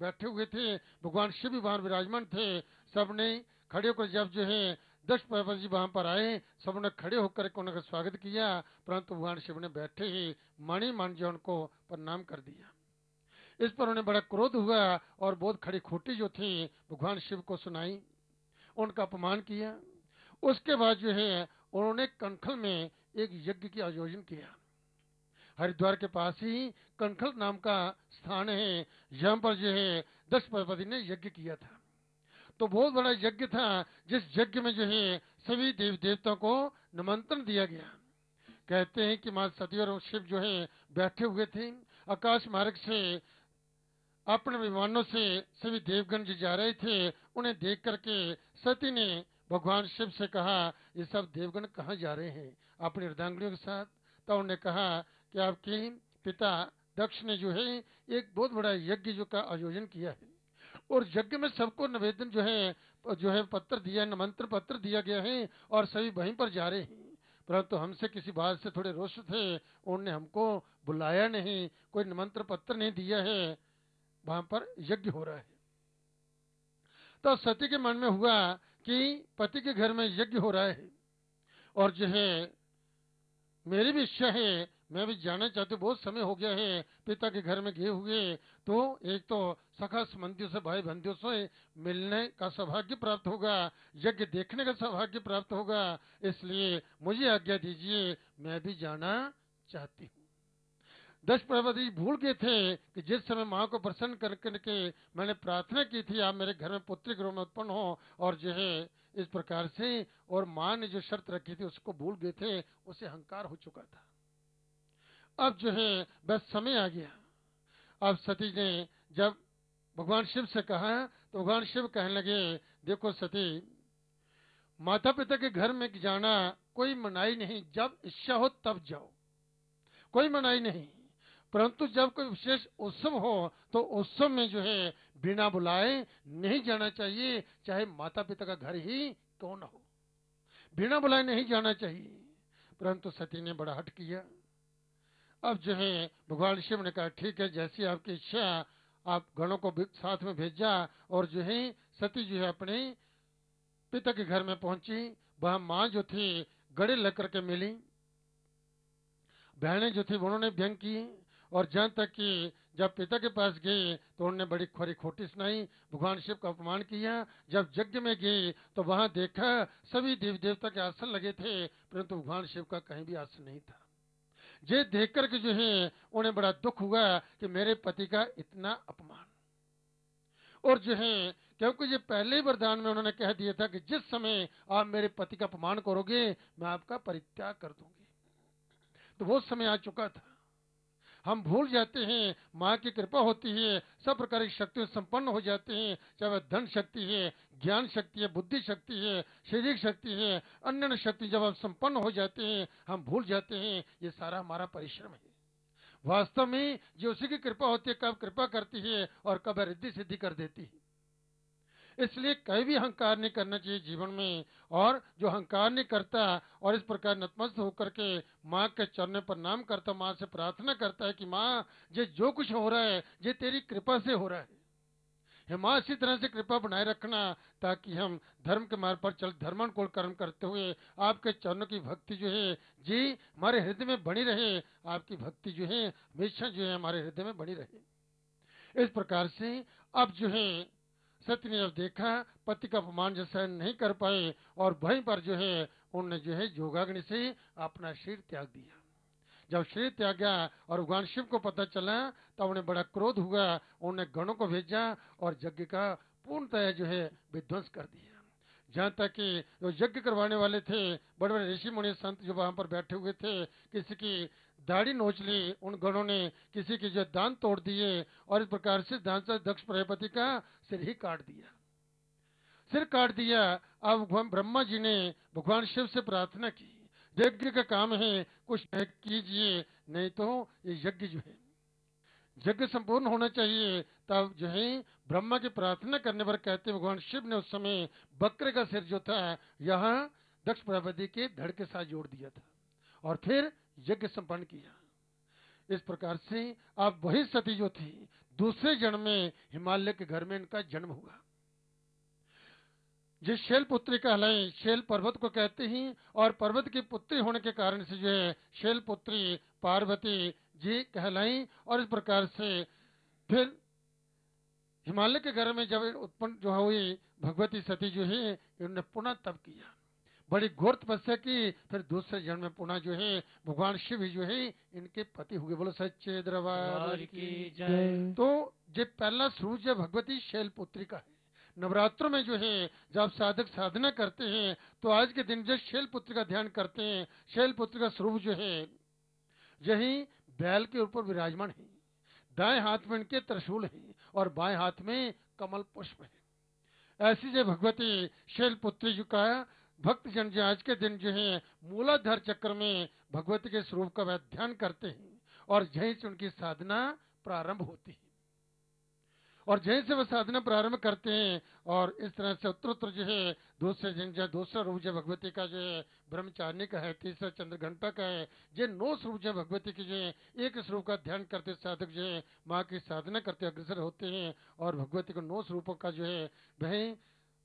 बैठे हुए थे। भगवान शिव भी वहाँ विराजमान थे। सबने खड़े होकर जब जो है, दस पैपर जी वहाँ पर आए, सबने खड़े होकर उनका स्वागत किया। परंतु भगवान शिव ने बैठे ही मणि मान जो उनको प्रणाम कर दिया। इस पर उन्हें बड़ा क्रोध हुआ और बहुत खड़ी खोटी जो थी, भगवान शिव को सुनाई। उनका अपमान किया। उसके बाद जो है, उन्होंने कनखल में एक यज्ञ की आयोजन किया। हरिद्वार के पास ही कनखल नाम का स्थान है यहाँ पर जो है, दस प्रपति ने यज्ञ किया था। तो बहुत बड़ा यज्ञ था, जिस यज्ञ में जो है, सभी देव देवताओं को निमंत्रण दिया गया। कहते हैं कि माँ सती और शिव जो है, बैठे हुए थे। आकाश मार्ग से अपने विमानों से सभी देवगण जो जा रहे थे, उन्हें देख करके सती ने भगवान शिव से कहा, ये सब देवगण कहाँ जा रहे हैं? अपनी हृदयांगड़ियों के साथ तो उन्होंने कहा कि आपके पिता दक्ष ने जो है, एक बहुत बड़ा यज्ञ जो का आयोजन किया है? और यज्ञ में सबको निवेदन जो है जो है पत्र दिया है निमंत्र पत्र दिया गया है और सभी वहीं पर जा रहे हैं। परंतु हमसे किसी बात से थोड़े रोष थे, उन्होंने हमको बुलाया नहीं, कोई निमंत्र पत्र नहीं दिया है, वहाँ पर यज्ञ हो रहा है। तो सती के मन में हुआ कि पति के घर में यज्ञ हो रहा है। और जो है, मेरी भी इच्छा है, मैं भी जाना चाहती हूँ, बहुत समय हो गया है, पिता के घर में गए हुए तो एक तो सखा संबंधियों से, भाई बंधियों से मिलने का सौभाग्य प्राप्त होगा, यज्ञ देखने का सौभाग्य प्राप्त होगा। इसलिए मुझे आज्ञा दीजिए, मैं भी जाना चाहती हूँ। दस प्रभति भूल गए थे कि जिस समय माँ को प्रसन्न कर करके मैंने प्रार्थना की थी, आप मेरे घर में पुत्री रूप में उत्पन्न हो और जो है इस प्रकार से और माँ ने जो शर्त रखी थी उसको भूल गए थे, उसे अहंकार हो चुका था। अब जो है बस समय आ गया। अब सती ने जब भगवान शिव से कहा तो भगवान शिव कहने लगे, देखो सती माता पिता के घर में जाना कोई मनाई नहीं, जब इच्छा हो तब जाओ। कोई मनाई नहीं। परंतु जब कोई विशेष उत्सव हो तो उत्सव में जो है बिना बुलाए नहीं जाना चाहिए, चाहे माता पिता का घर ही क्यों ना हो। बिना बुलाए नहीं जाना चाहिए। परंतु सती ने बड़ा हट किया। अब जो है, भगवान शिव ने कहा, ठीक है, जैसी आपकी इच्छा, आप गणों को साथ में भेजा और जो है, सती जो है अपने पिता के घर में पहुँची। वह माँ जो थी, गड़े लेकर के मिली। बहनें जो थी उन्होंने व्यंग की और जहाँ तक कि जब पिता के पास गई तो उन्होंने बड़ी खरी खोटी सुनाई। भगवान शिव का अपमान किया। जब यज्ञ में गई तो वहाँ देखा, सभी देवी देवता के आसन लगे थे, परंतु भगवान शिव का कहीं भी आसन नहीं था। ये देख करके जो है, उन्हें बड़ा दुख हुआ कि मेरे पति का इतना अपमान। और जो है, क्योंकि ये पहले ही वरदान में उन्होंने कह दिया था कि जिस समय आप मेरे पति का अपमान करोगे, मैं आपका परित्याग कर दूँगी। तो वो समय आ चुका था। हम भूल जाते हैं, माँ की कृपा होती है, सब प्रकार की शक्तियों संपन्न हो जाते हैं, चाहे वह धन शक्ति है, ज्ञान शक्ति है, बुद्धि शक्ति है, शारीरिक शक्ति है अन्य शक्ति जब हम संपन्न हो जाते हैं, हम भूल जाते हैं, ये सारा हमारा परिश्रम है। वास्तव में जो उसी की कृपा होती है, कब कृपा करती है और कब रिद्धि सिद्धि कर देती है। इसलिए कहीं भी अहंकार नहीं करना चाहिए जीवन में, और जो अहंकार नहीं करता और इस प्रकार नतमस्त होकर के माँ के चरणों पर नाम करता, माँ से प्रार्थना करता है कि माँ, ये जो कुछ हो रहा है, ये तेरी कृपा से हो रहा है। माँ, इसी तरह से कृपा बनाए रखना ताकि हम धर्म के मार्ग पर चल धर्मानुकूल कर्म करते हुए आपके चरणों की भक्ति जो है, जी, हमारे हृदय में बनी रहे। आपकी भक्ति जो है, हमेशा जो है हमारे हृदय में बनी रहे। इस प्रकार से अब जो है सत्य ने जब देखा, पति का अपमान जो सहन नहीं कर पाए और वहीं पर जो है उन्होंने जो है योगाग्नि से अपना शरीर त्याग दिया। जब शरीर त्यागा और भगवान शिव को पता चला, तब उन्हें बड़ा क्रोध हुआ। उन्होंने गणों को भेजा और यज्ञ का पूर्णतः जो है विध्वंस कर दिया। जहाँ तक कि जो यज्ञ करवाने वाले थे बड़े बड़े ऋषि मुनि संत जो वहाँ पर बैठे हुए थे, किसी की दाढ़ी नोच ली, उन गणों ने किसी के जो दान तोड़ दिए और इस प्रकार से दान से दक्ष प्रजापति का सिर ही काट दिया। सिर काट दिया, अब ब्रह्मा जी ने भगवान शिव से प्रार्थना की, यज्ञ का काम है, कुछ कीजिए, नहीं तो ये यज्ञ जो है, यज्ञ संपूर्ण होना चाहिए, तब जो है ब्रह्मा की प्रार्थना करने पर कहते भगवान शिव ने उस समय बकरे का सिर जो था, यहाँ दक्ष प्रजापति के धड़ के साथ जोड़ दिया था। और फिर यज्ञ संपन्न किया। इस प्रकार से अब वही सती जो थी, दूसरे जन्म में हिमालय के घर में इनका जन्म हुआ जिस शैल पुत्री कहलाए, शैल पर्वत को कहते हैं और पर्वत की पुत्री होने के कारण से जो है, शैल पुत्री पार्वती जी कहलाई और इस प्रकार से फिर हिमालय के घर में जब उत्पन्न जो हुई, भगवती सती जो है, इन्होंने पुनः तप किया। बड़ी घोर तपस्या की फिर दूसरे जन्म में पुनः जो है भगवान शिव जो है इनके पति हुए। बोलो सच्चे दरबार की जय। तो ये पहला सूर्य भगवती शैल पुत्री का है। नवरात्रों में जो है जब साधक साधना करते हैं तो आज के दिन जब शैल पुत्र का ध्यान करते हैं शैल पुत्र का स्वरूप जो है यही बैल के ऊपर विराजमान है। दाएँ हाथ में इनके त्रिशूल है और बाएँ हाथ में कमल पुष्प है। ऐसी जो भगवती शैल पुत्री जो का भक्त जन जो आज के दिन जो है, मूलाधार चक्र में भगवती के स्वरूप का वह ध्यान करते हैं और जय से उनकी साधना प्रारंभ होती है। और जैसे वह साधना प्रारंभ करते हैं और इस तरह से उत्तर जो है, दूसरे दिन जो, दूसरा रूप जो भगवती का जो है, ब्रह्मचारिणी का है, तीसरा चंद्र घंटा का है जो नौ स्वरूप जो भगवती की जो है, एक स्वरूप का ध्यान करते साधक जो है, माँ की साधना करते अग्रसर होते हैं और भगवती को नौ स्वरूपों का जो है, वह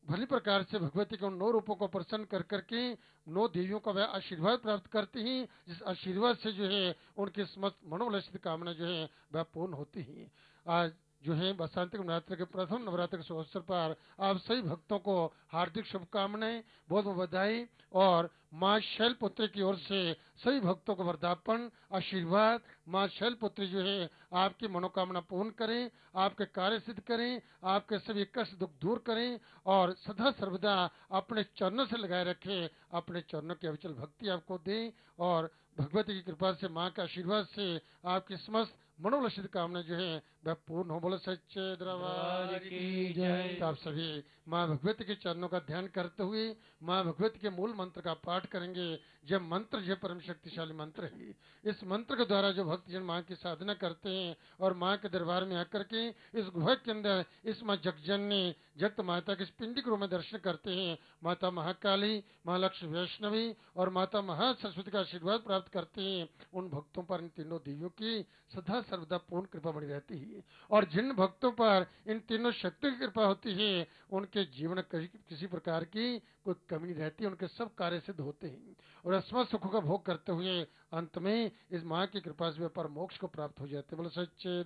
भली प्रकार से भगवती के उन नौ रूपों को प्रसन्न कर करके नौ देवियों का वह आशीर्वाद प्राप्त करते हैं, जिस आशीर्वाद से जो है उनकी समस्त मनोलक्षित कामना जो है वह पूर्ण होती है। आज जो है बसांतिक नवरात्र के प्रथम नवरात्र के अवसर पर आप सभी भक्तों को हार्दिक शुभकामनाएँ बहुत बहुत बधाई और माँ शैलपुत्री की ओर से सभी भक्तों को वर्धापन आशीर्वाद। माँ शैलपुत्री जो है, आपकी मनोकामना पूर्ण करें, आपके कार्य सिद्ध करें, आपके सभी कष्ट दुख दूर करें और सदा सर्वदा अपने चरणों से लगाए रखें, अपने चरणों की अविचल भक्ति आपको दें और भगवती की कृपा से, माँ के आशीर्वाद से आपकी समस्त मनोलक्षित कामना जो है वह पूर्ण हो। बोले सच्चे दरबार की जय। तो आप सभी माँ भगवती के चरणों का ध्यान करते हुए माँ भगवती के मूल मंत्र का पाठ करेंगे। जब मंत्र जो परम शक्तिशाली मंत्र है, इस मंत्र के द्वारा जो भक्तजन माँ की साधना करते हैं और माँ के दरबार में आकर के इस गुहा के अंदर, इस माँ जगजननी जगत माता के पिंडिक रूप में दर्शन करते हैं। माता महाकाली, माँ लक्ष्मी वैष्णवी और माता महा सरस्वती का आशीर्वाद प्राप्त करते हैं। उन भक्तों पर इन तीनों देवियों की सदा सर्वदा पूर्ण कृपा बनी रहती है। और जिन भक्तों पर इन तीनों शक्तियों की कृपा होती है, उनके जीवन किसी प्रकार की कोई कमी नहीं रहती, उनके सब कार्य सिद्ध होते हैं। और अस्मत सुखों का भोग करते हुए अंत में इस माँ की कृपा से पर मोक्ष को प्राप्त हो जाते। बोलो सच्चे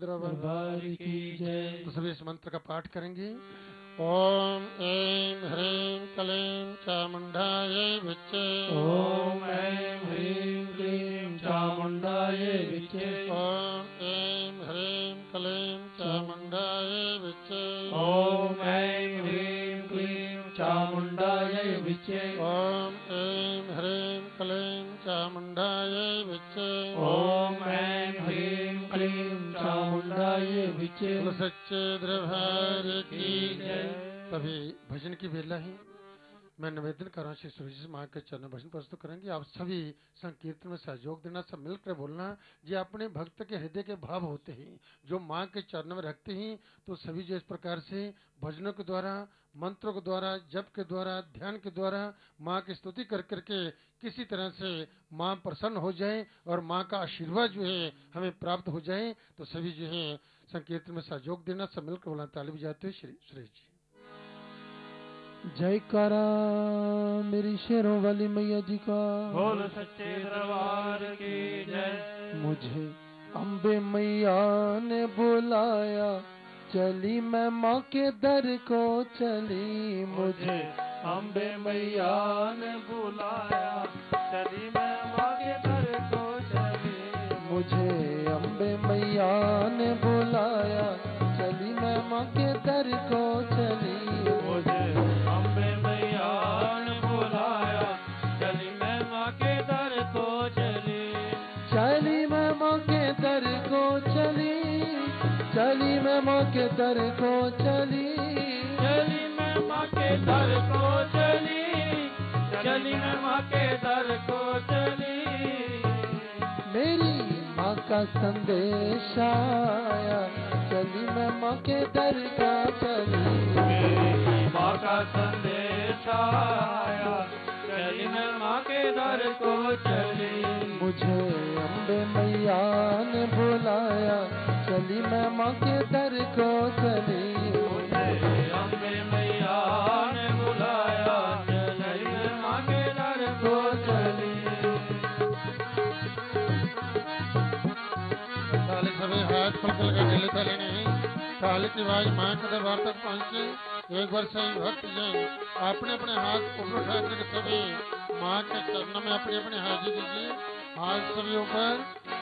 तो सभी इस मंत्र का पाठ करेंगे। ओम ऐं ह्रीं क्लीं चामुण्डाय विच्चे। ओम ऐं ह्रीं क्लीं चामुण्डाय विच्चे। ओम ऐं ह्रीं क्लीं चामुण्डाय विच्चे। ओम ऐं ह्रीं क्लीं चामुण्डाय विच्चे। ओम क्लीं चामुण्डाय विच्चे। ओम ऐं ह्रीं क्लीं चामुण्डाय विच्चे। सच्चे दरबार की जय। तभी भजन की बेला है मैं निवेदन कर रहा हूँ श्री सूर्य माँ के चरण भजन प्रस्तुत करेंगे। आप सभी संकीर्तन में सहयोग देना सब मिलकर बोलना जो अपने भक्त के हृदय के भाव होते हैं। जो माँ के चरण में रखते हैं तो सभी जो इस प्रकार से भजनों के द्वारा मंत्रों के द्वारा जप के द्वारा ध्यान के द्वारा माँ की स्तुति कर करके किसी तरह से माँ प्रसन्न हो जाए और माँ का आशीर्वाद जो है हमें प्राप्त हो जाए तो सभी जो है संकीर्तन में सहयोग देना सब मिलकर बोलना ताली बजाते हुए श्री सुरेश जी। जयकारा मेरी शेरों वाली मैया जी का। बोल सच्चे दरबार की जय। मुझे अम्बे मैया ने बुलाया चली मैं माँ के दर को चली मुझे अम्बे मैया ने बुलाया। चली मैं माँ के दर को चली मुझे अम्बे मैया दर को चली। चली मैं माँ के दर को चली। चली मैं माँ के दर को चली। मेरी माँ का संदेश आया चली मैं माँ के दर को चली। मेरी माँ का संदेश आया चली मैं माँ के दर को चली। मुझे अम्बे मैया ने बुलाया चली मैं माँ के दर को चली। मैं माँ के दर को चली आवाज़ माँ के दरबार तक पहुँचे। एक बार सही भक्त जन अपने अपने हाथ ऊपर उठा कर सभी माँ के चरणों में अपनी अपनी हाजिर दीजिए। हाथ सभी ऊपर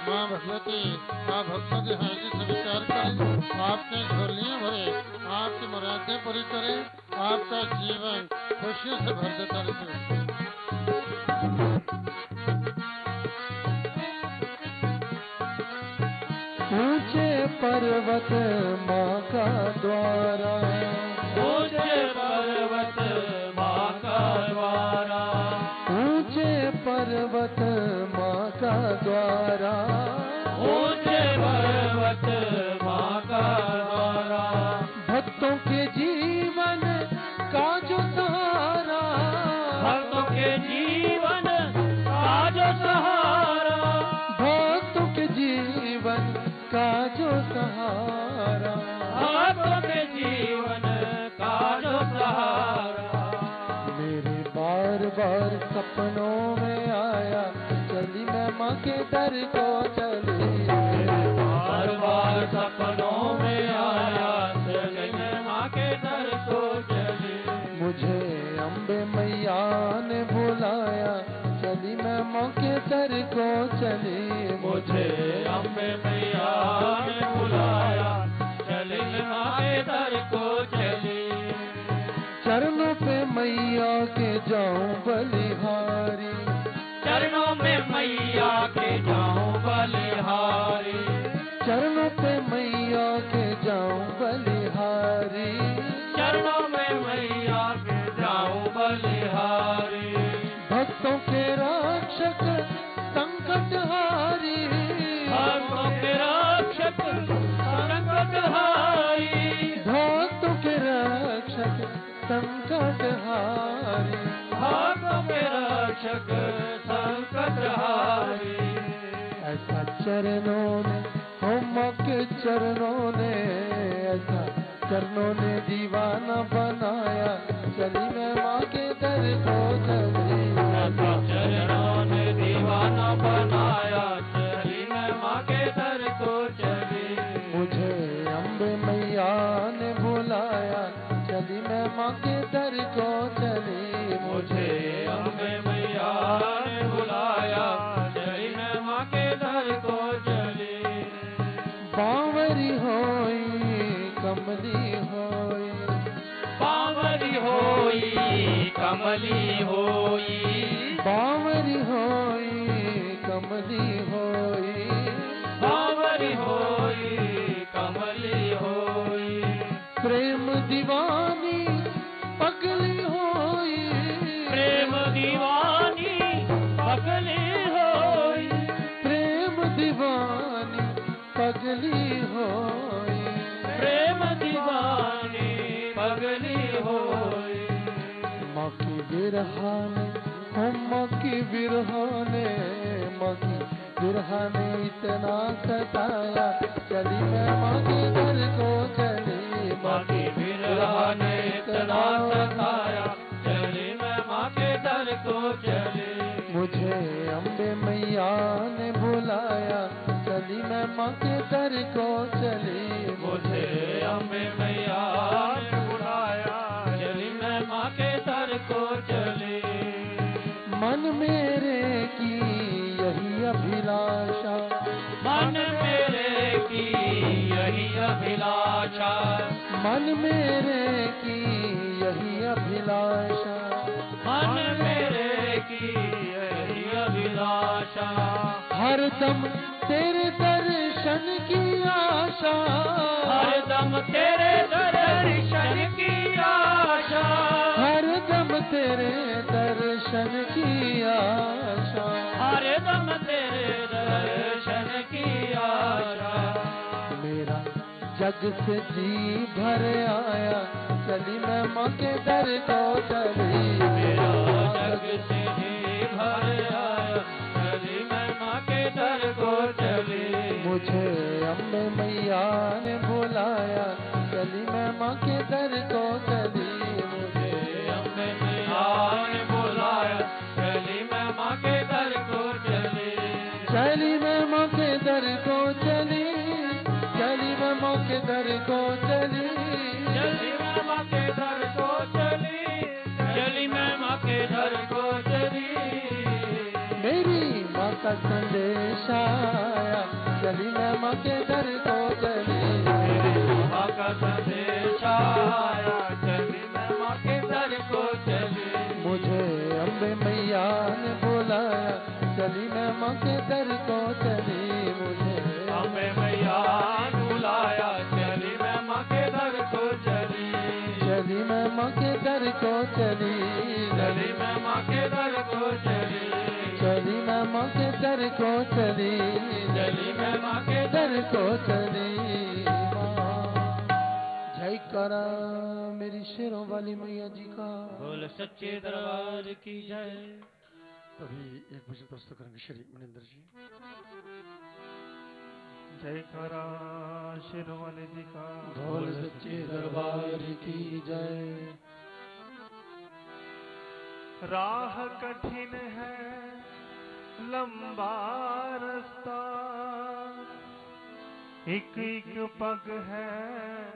माँ भगवती माँ भक्तों की हाजिरी स्वीकार कर आपके झोलियाँ भरे आपकी मुरादें पूरी करे आपका जीवन खुशियों से भर देता से ऊँचे पर्वत माँ का द्वारा। ऊँचे पर्वत माँ का द्वारा। ऊँचे पर्वत द्वारा। ऊँचे पर्वत माँ का द्वारा। भक्तों के जीवन का जो सहारा। भक्तों के जीवन का जो सहारा। भक्तों के जीवन का जो सहारा। भक्तों के जीवन का जो सहारा। मेरे बार बार सपनों में के दर को चली। बार बार सपनों में आया चली के दर को चली। मुझे अम्बे मैया ने बुलाया चली मैं माँ के दर को चली। मुझे अम्बे मैया ने बुलाया चली मैं दर को चली। चरणों पे मैया के जाऊँ बलिहारी। मैया के जाऊँ बलिहारी। चरणों पे मैया के जाऊँ बलिहारी। चरणों में मैया के जाऊँ बलिहारी। भक्तों के रक्षक संकटहारी भक्तों के रक्षक संकटहारी चरणों ने हम के चरणों ने, ऐसा चरणों ने दीवाना बनाया। चली मैं माँ के दर को चली पगली होई प्रेम दीवानी पगली होई। प्रेम दीवानी पगली होई। माँ की बिरहाने हम माँ बिरहाने माँ की बिरहाने इतना सताया। चली मैं माँ के घर को चली माँ की बिरहा ने इतना सताया। ने बुलाया चली मैं माँ के दर को चली। मुझे अम्बे मैया ने बुलाया चली मैं माँ के दर को चली। मन मेरे की यही अभिलाषा। मन मेरे की यही अभिलाषा। मन मेरे की यही अभिलाषा। मन मेरे हरदम तेरे दर्शन की आशा। हरदम तेरे दर्शन की आशा। हर दम तेरे दर्शन की आशा। हरदम तेरे दर्शन की आशा। मेरा जग से जी भर आया। चली मैं माँ के दर को चली। मेरा जग से दर को चली मुझे अम्बे मैया ने बुलाया चली मैं माँ के दर को चली। मुझे अम्बे मैया ने बुलाया चली मैं माँ के दर को चली। चली मैं माँ के दर को चली चली मैं माँ के दर को चली। चली मैं माँ के दर को चली चली मैं माँ के दर को चली। मेरी माँ का संदेश आया चली मैं माँ के दर को चली चली के को चली मुझे अम्बे मैया ने बुलाया चली के को चली मुझे हमें मैया बुलाया चली के दर को चली चली मैं दर को चली के दर को चली दर को चली। चली मैं माँ के दर को चली। जय करा मेरी शेरों वाली मैया जी का। बोल सच्चे दरबार की जय। तभी एक भजन प्रस्तुत करेंगे श्री मनिंदर जी। जय करा शेरों वाले जी का। बोल सच्चे दरबार की जय। राह कठिन है। लंबा रास्ता। एक एक पग है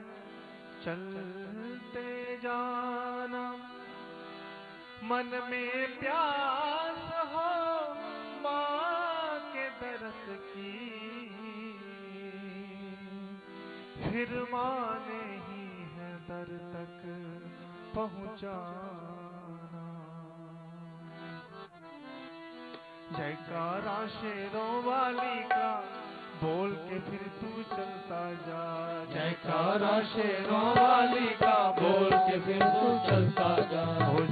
चलते जाना। मन में प्यास हो माँ के दरस की। फिर माने ही है दर तक पहुँचाना। जयकारा शेरों वाली का बोल के फिर तू चलता जा। जयकारा शेरों वाली का बोल के फिर तू चलता जा।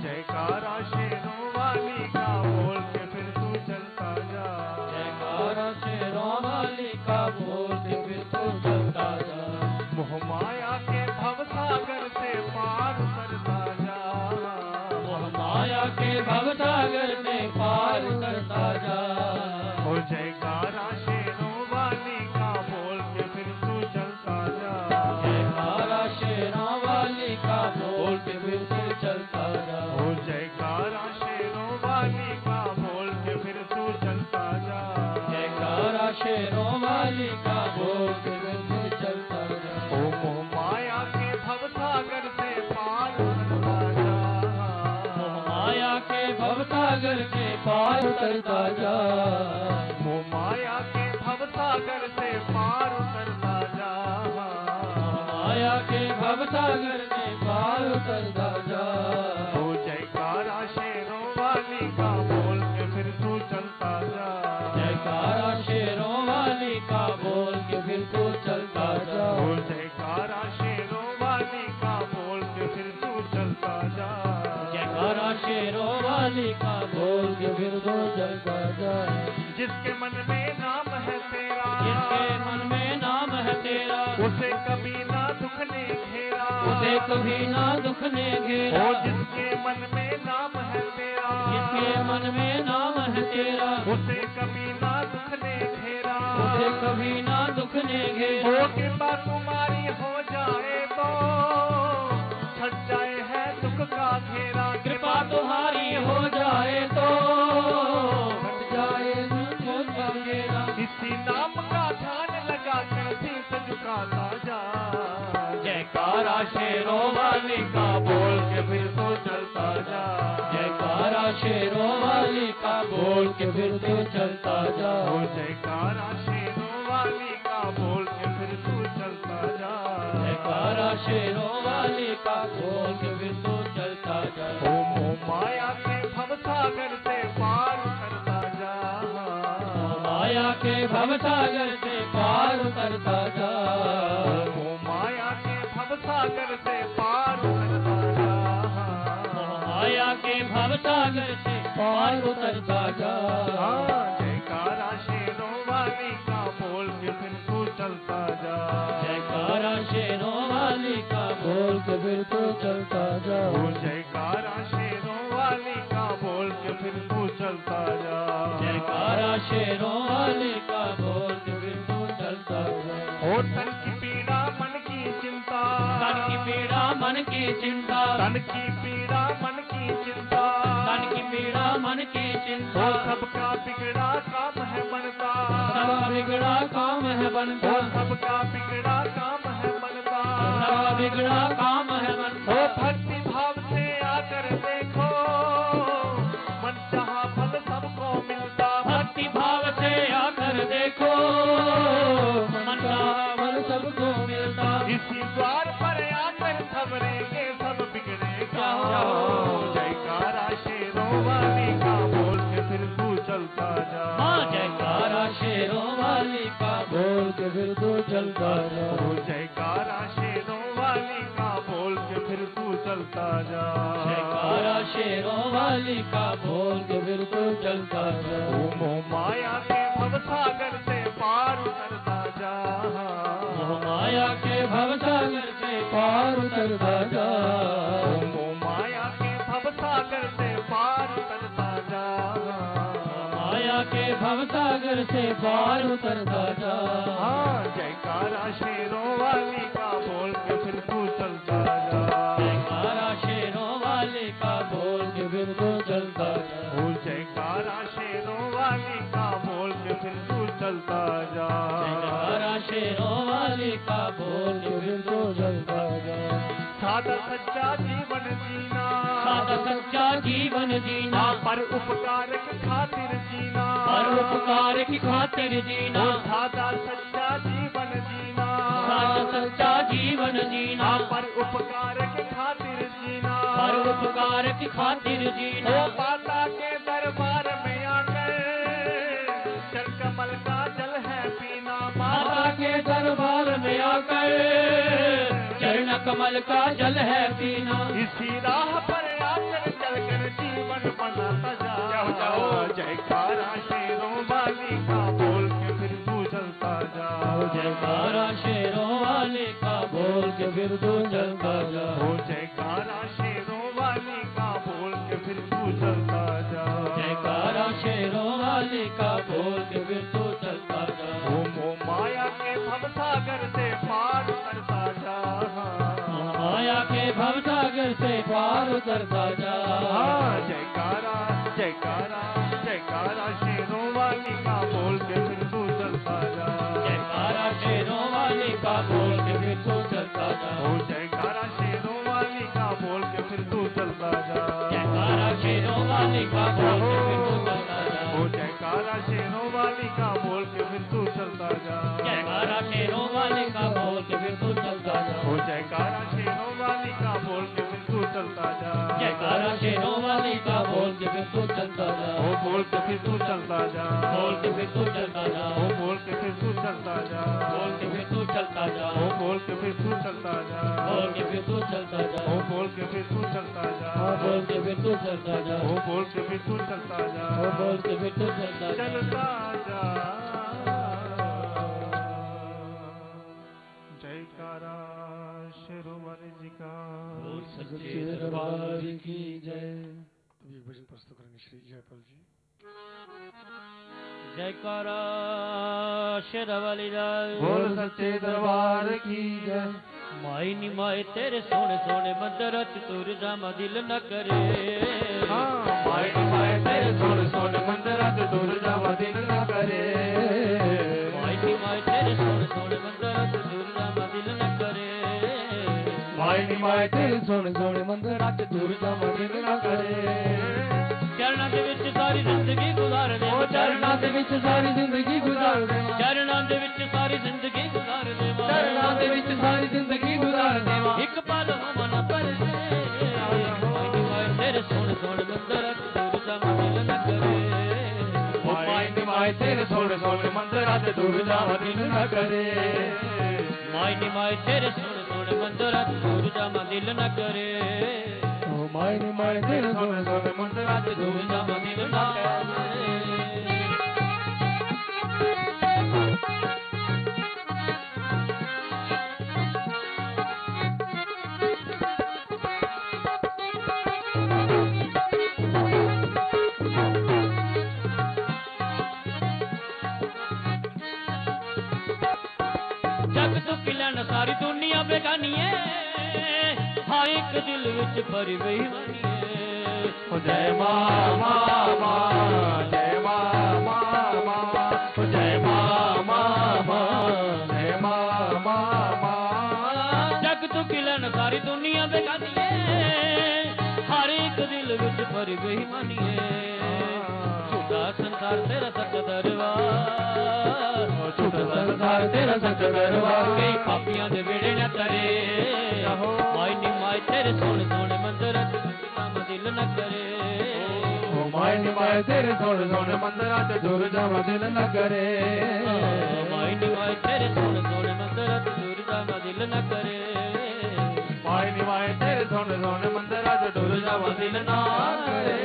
जयकारा शेरों का बोलते हुए तू चलता जा। जयकारा शेरों वाली बोलते फिर तू चलता जयकारा शेरों वाली बोलते चलता के भवसागर से पार उतरता जा। माया के भवसागर के पार उतरता जा। मोह माया के भवसागर से पार उतरता जा। माया के भवसागर शेरों का बोल के फिर तू चलता जा जिसके मन में नाम है तेरा। जिसके मन में नाम है तेरा। उसे कभी ना दुख ने घेरा। उसे कभी ना दुख ने घेरा जिसके मन में नाम है तेरा। जिसके मन में नाम है तेरा। उसे कभी ना दुख ने घेरा। उसे कभी ना दुख ने घेरा कृपा तुम्हारी हो जाए तो छट जाए है दुख का घेरा। शेरों का बोल के फिर तो चलता जा। जयकारा शेरों का बोल के फिर तो चलता जा। जयकारा शेरों चिंता। तन की पीड़ा मन की चिंता। तन की पीड़ा मन की चिंता। सबका बिगड़ा काम है बनता। सबका बिगड़ा काम है बनता। सबका बिगड़ा काम है बनता। सबका बिगड़ा काम है बनता। भक्ति चलता जा। शेरों वाली का बोल के तो चलता जा। मोह माया के भव सागर से पार उतरता जा। मोह माया के भवसागर से पार उतरता जा। मोह माया के भव सागर से पार उतरता जा। माया के भवसागर से पार उतरता जा। हाँ जयकारा शेरों वाली का बोल के का बोल तो सादा सच्चा जीवन जीना। सादा सच्चा जीवन जीना। हाँ, पर उपकार की खातिर जीना। परोपकार की खातिर जीना। सादा सच्चा जीवन जीना। सादा सच्चा जीवन जीना। हाँ, पर उपकार की खातिर जीना। परोपकार की खातिर जीना। माता के दरबार में आकर में आकर चरण कमल का जल है पीना। इसी राह उतरता जा हाँ बोल के फिर तू चलता जा बोल के फिर तू चलता जा ओ बोल के फिर तू चलता जा बोल के फिर तू चलता जा ओ बोल के फिर तू चलता जा बोल के फिर तू चलता जा ओ बोल के फिर तू चलता जा बोल के फिर तू चलता जा ओ बोल के फिर तू चलता जा ओ बोल के फिर तू चलता जा चलता जा जयकारा शेरों वाले जी का बोल सच्चे दरबार की जय तो एक भजन प्रस्तुत करेंगे श्री जयपाल जी जयकारा शेरवाली जय बोल सच्चे दरबार की जय। माई नी माए तेरे सोने सोने मंदिर तुर जामा दिल न करे। हाँ माए माए तेरे सोने सोने मंदिर दूर जावा दिल न करे। माई नी माए तेरे सोने सोने मंदिर तुर जामा दिल न करे। माए नी माए तेरे सोने सोने मंदिर दूर जावा दिल न करे। ਚਰਨਾਂ ਦੇ ਵਿੱਚ ਸਾਰੀ ਜ਼ਿੰਦਗੀ ਗੁਜ਼ਾਰ ਦੇ ਉਹ ਚਰਨਾਂ ਦੇ ਵਿੱਚ ਸਾਰੀ ਜ਼ਿੰਦਗੀ ਗੁਜ਼ਾਰ ਦੇਵਾਂ ਚਰਨਾਂ ਦੇ ਵਿੱਚ ਸਾਰੀ ਜ਼ਿੰਦਗੀ ਗੁਜ਼ਾਰ ਦੇ ਚਰਨਾਂ ਦੇ ਵਿੱਚ ਸਾਰੀ ਜ਼ਿੰਦਗੀ ਗੁਜ਼ਾਰ ਦੇਵਾਂ ਇੱਕ ਪਲ ਮਨ ਪਰ ਤੇਰੇ ਸੋਹਣੇ ਸੋਹਣੇ ਮੰਦਰ ਦੂਰ ਜਾਵਾਂ ਦਿਲ ਨਾ ਕਰੇ ਉਹ ਮਾਏ ਨੀ ਮਾਏ ਤੇਰੇ ਸੋਹਣੇ ਸੋਹਣੇ ਮੰਦਿਰਾਂ ਤੇ ਦੂਰ ਜਾਵਾ ਦਿਲ ਨਾ ਕਰੇ ਮਾਈ ਨੀ ਮਾਈ ਤੇਰੇ ਸੋਹਣੇ ਸੋਹਣੇ ਮੰਦਰ ਦੂਰ ਜਾਵਾਂ ਦਿਲ ਨਾ ਕਰੇ माइन माइन दिल सोने सोने मुंडवा ते जा मनी दुना जग तो किला सारी दुनिया बेगानी है था एक दिल विच भरी बेईमानी जय मामा जय माँ माँ जय माँ जय माँ जग तो किलन सारी दुनिया बेगानी हर एक दिल विच भरी बेईमानी है। झूठा संसार तेरा सच दरबार। संसार तेरा सच दरबार। कई पापिया दे बेड़े न तरे। माई ਤਰੇ ਸੋਹਣੇ ਸੋਹਣੇ ਮੰਦਰ ਕੰਮ ਦਿਲ ਨਾ ਕਰੇ। ਉਹ ਮਾਏ ਨੀ ਮਾਏ ਤੇਰੇ ਸੋਹਣੇ ਸੋਹਣੇ ਮੰਦਿਰਾਂ ਤੇ ਦੂਰ ਜਾਵਾ ਦਿਲ ਨਾ ਕਰੇ। ਮਾਈ ਨੀ ਮਾਈ ਤੇਰੇ ਸੋਹਣੇ ਸੋਹਣੇ ਮੰਦਰ ਦੂਰ ਜਾਵਾਂ ਦਿਲ ਨਾ ਕਰੇ। ਮਾਏ ਨੀ ਮਾਏ ਤੇਰੇ ਸੋਹਣੇ ਸੋਹਣੇ ਮੰਦਿਰਾਂ ਤੇ ਦੂਰ ਜਾਵਾ ਦਿਲ ਨਾ ਕਰੇ।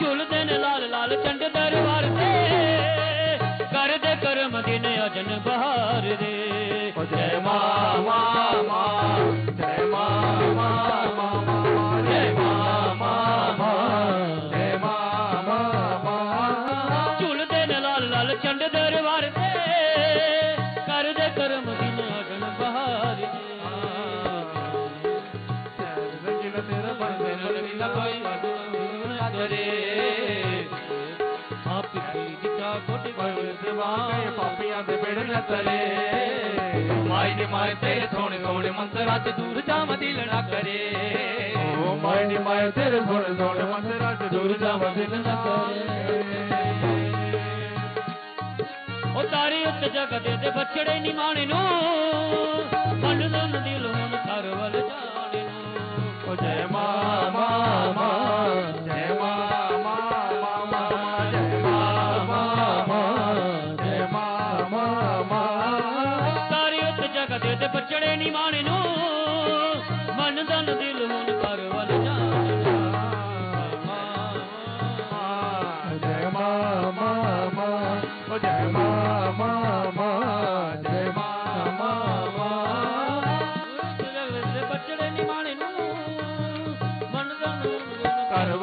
ਝੁਲਦੇ ਨੇ ਲਾਲ ਲਾਲ ਚੰਡ ਦਰਬਾਰ ਤੇ ਕਰਦੇ ਕਰਮ ਦਿਨ ਅਜਨ ਬਹਾਰ ਦੇ। ਜੈ ਮਾਂ ਮਾਂ ਮਾਂ ਤਲੇ ਮਾਈ ਨੇ ਮਾਏ ਤੇਰੇ ਸੋਹਣੇ ਸੋਹਣੇ ਮੰਦਰਾਂ ਤੇ ਦੂਰ ਜਾਵਾਂ ਦਿਲ ਨਾ ਕਰੇ। ਓ ਮਾਈ ਨੇ ਮਾਏ ਤੇਰੇ ਸੋਹਣੇ ਸੋਹਣੇ ਮੰਦਰਾਂ ਤੇ ਦੂਰ ਜਾਵਾਂ ਦਿਲ ਨਾ ਕਰੇ। ਤਾਰੀ ਉੱਤੇ ਜਗਤ ਦੇ ਬਛੜੇ ਨੀ ਮਾਣੇ ਨੂੰ।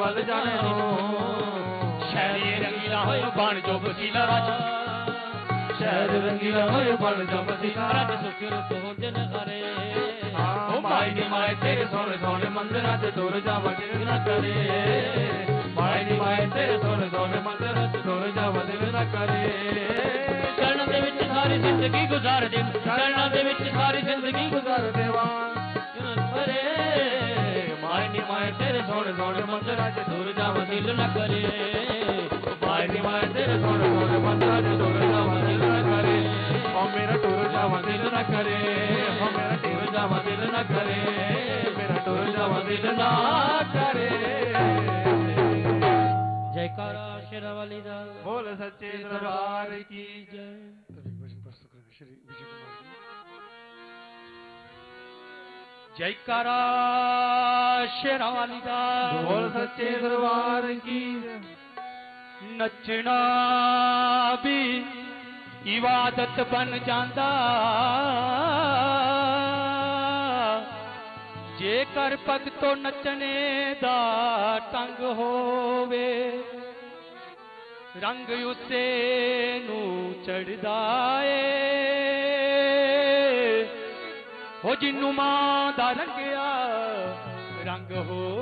ਵੱਲ ਜਾਣੇ ਨੂੰ ਸ਼ਹਿਰੀ ਰੰਗੀਲਾ ਹੋਏ ਬਣ ਜੋ ਬਸੀਲਾ ਰਾਜ ਸ਼ਹਿਰ ਰੰਗੀਲਾ ਹੋਏ ਬਣ ਜਾ ਮਦੀਨਾ ਰਾਜ ਸੁਖਰ ਤੋਂ ਦਿਨ ਹਰੇ ਓ ਮਾਈ ਨੀ ਮਾਏ ਤੇਰੇ ਸੋਹਣੇ ਸੋਹਣੇ ਮੰਦਿਰਾਂ ਤੇ ਦੂਰ ਜਾਵਾਂ ਦਿਲ ਨਾ ਕਰੇ ਮਾਈ ਨੀ ਮਾਏ ਤੇਰੇ ਸੋਹਣੇ ਸੋਹਣੇ ਮੰਦਿਰਾਂ ਤੇ ਦੂਰ ਜਾਵਾਂ ਦਿਲ ਨਾ ਕਰੇ ਚਰਨ ਦੇ ਵਿੱਚ ਸਾਰੀ ਜ਼ਿੰਦਗੀ ਗੁਜ਼ਾਰ ਦੇ ਚਰਨਾਂ ਦੇ ਵਿੱਚ ਸਾਰੀ ਜ਼ਿੰਦਗੀ ਗੁਜ਼ਾਰ ਗੁਜ਼ਾਰ ਦੇਵਾਂ ਪਰੇ तेरे सोन सोन मंदरा से दूर जाव दिल न करे भाई नी माए तेरे सोन सोन मंदरा से दूर जाव दिल न करे ओ मेरा टूर जाव दिल न करे ओ मेरा टूर जाव दिल न करे मेरा टूर जाव दिल न करे जयकारा शेरावाली दास बोल सच्चे दरबार की जय। श्री विजय कुमार जयकारा शेरावाली का बोल सच्चे दरबार की। नचना भी इबादत बन जाता जेकर पग तो नचने दा टंग होवे रंग उसे नू चढ़दाए। ਹੋ ਜਿੰਨੂੰ ਮਾਂ ਦਾ ਰੰਗਿਆ ਰੰਗ ਹੋਵੇ।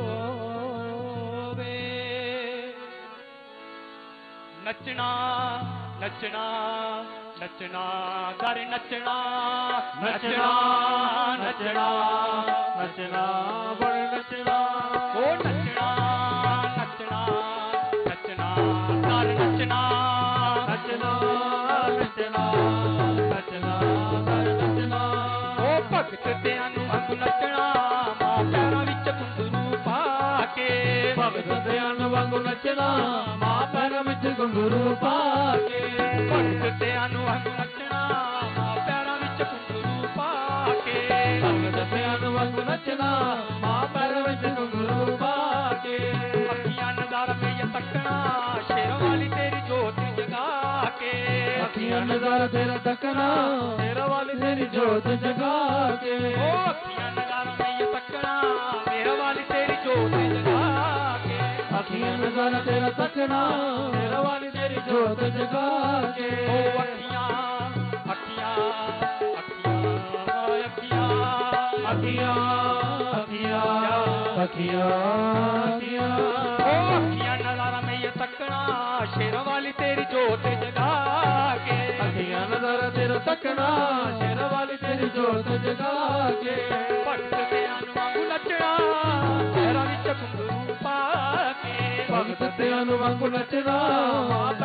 ਨੱਚਣਾ ਨੱਚਣਾ ਨੱਚਣਾ, ਦਰ ਨੱਚਣਾ ਨੱਚਣਾ ਨੱਚਣਾ ਨੱਚਣਾ ਬੜ ਨੱਚਣਾ ਨੱਚਣਾ। सदयान वांगु नचना, माँ पैर विच घुंघरू पाके। के भट सदयान वांगु नचना, माँ पैर विच घुंघरू पाके। के भट सदयान वांगु नचना, माँ पैर विच घुंघरू पा अखियाँ नजार में ये तकना, शेर वाली तेरी जोत जगा के अखियाँ नजार तेरा तकना, शेर वाली तेरी जोत जगा के ओ अखियाँ नजार में ये तकना, शेर वाली तेरी जोत जगा अखियाँ नज़ारा तेरा तकना तेरा वाली तेरी जोत जगा के ओ अखियाँ अखियाँ अखियाँ अखियाँ अखियाँ अखियाँ अखियाँ ओ अखियाँ नज़ारा में ये तकना शेर वाली तेरी जोत जगा के अखियाँ नज़ारा तेरा तकना शेर वाली तेरी जोत जगा के अनुमंग नचना।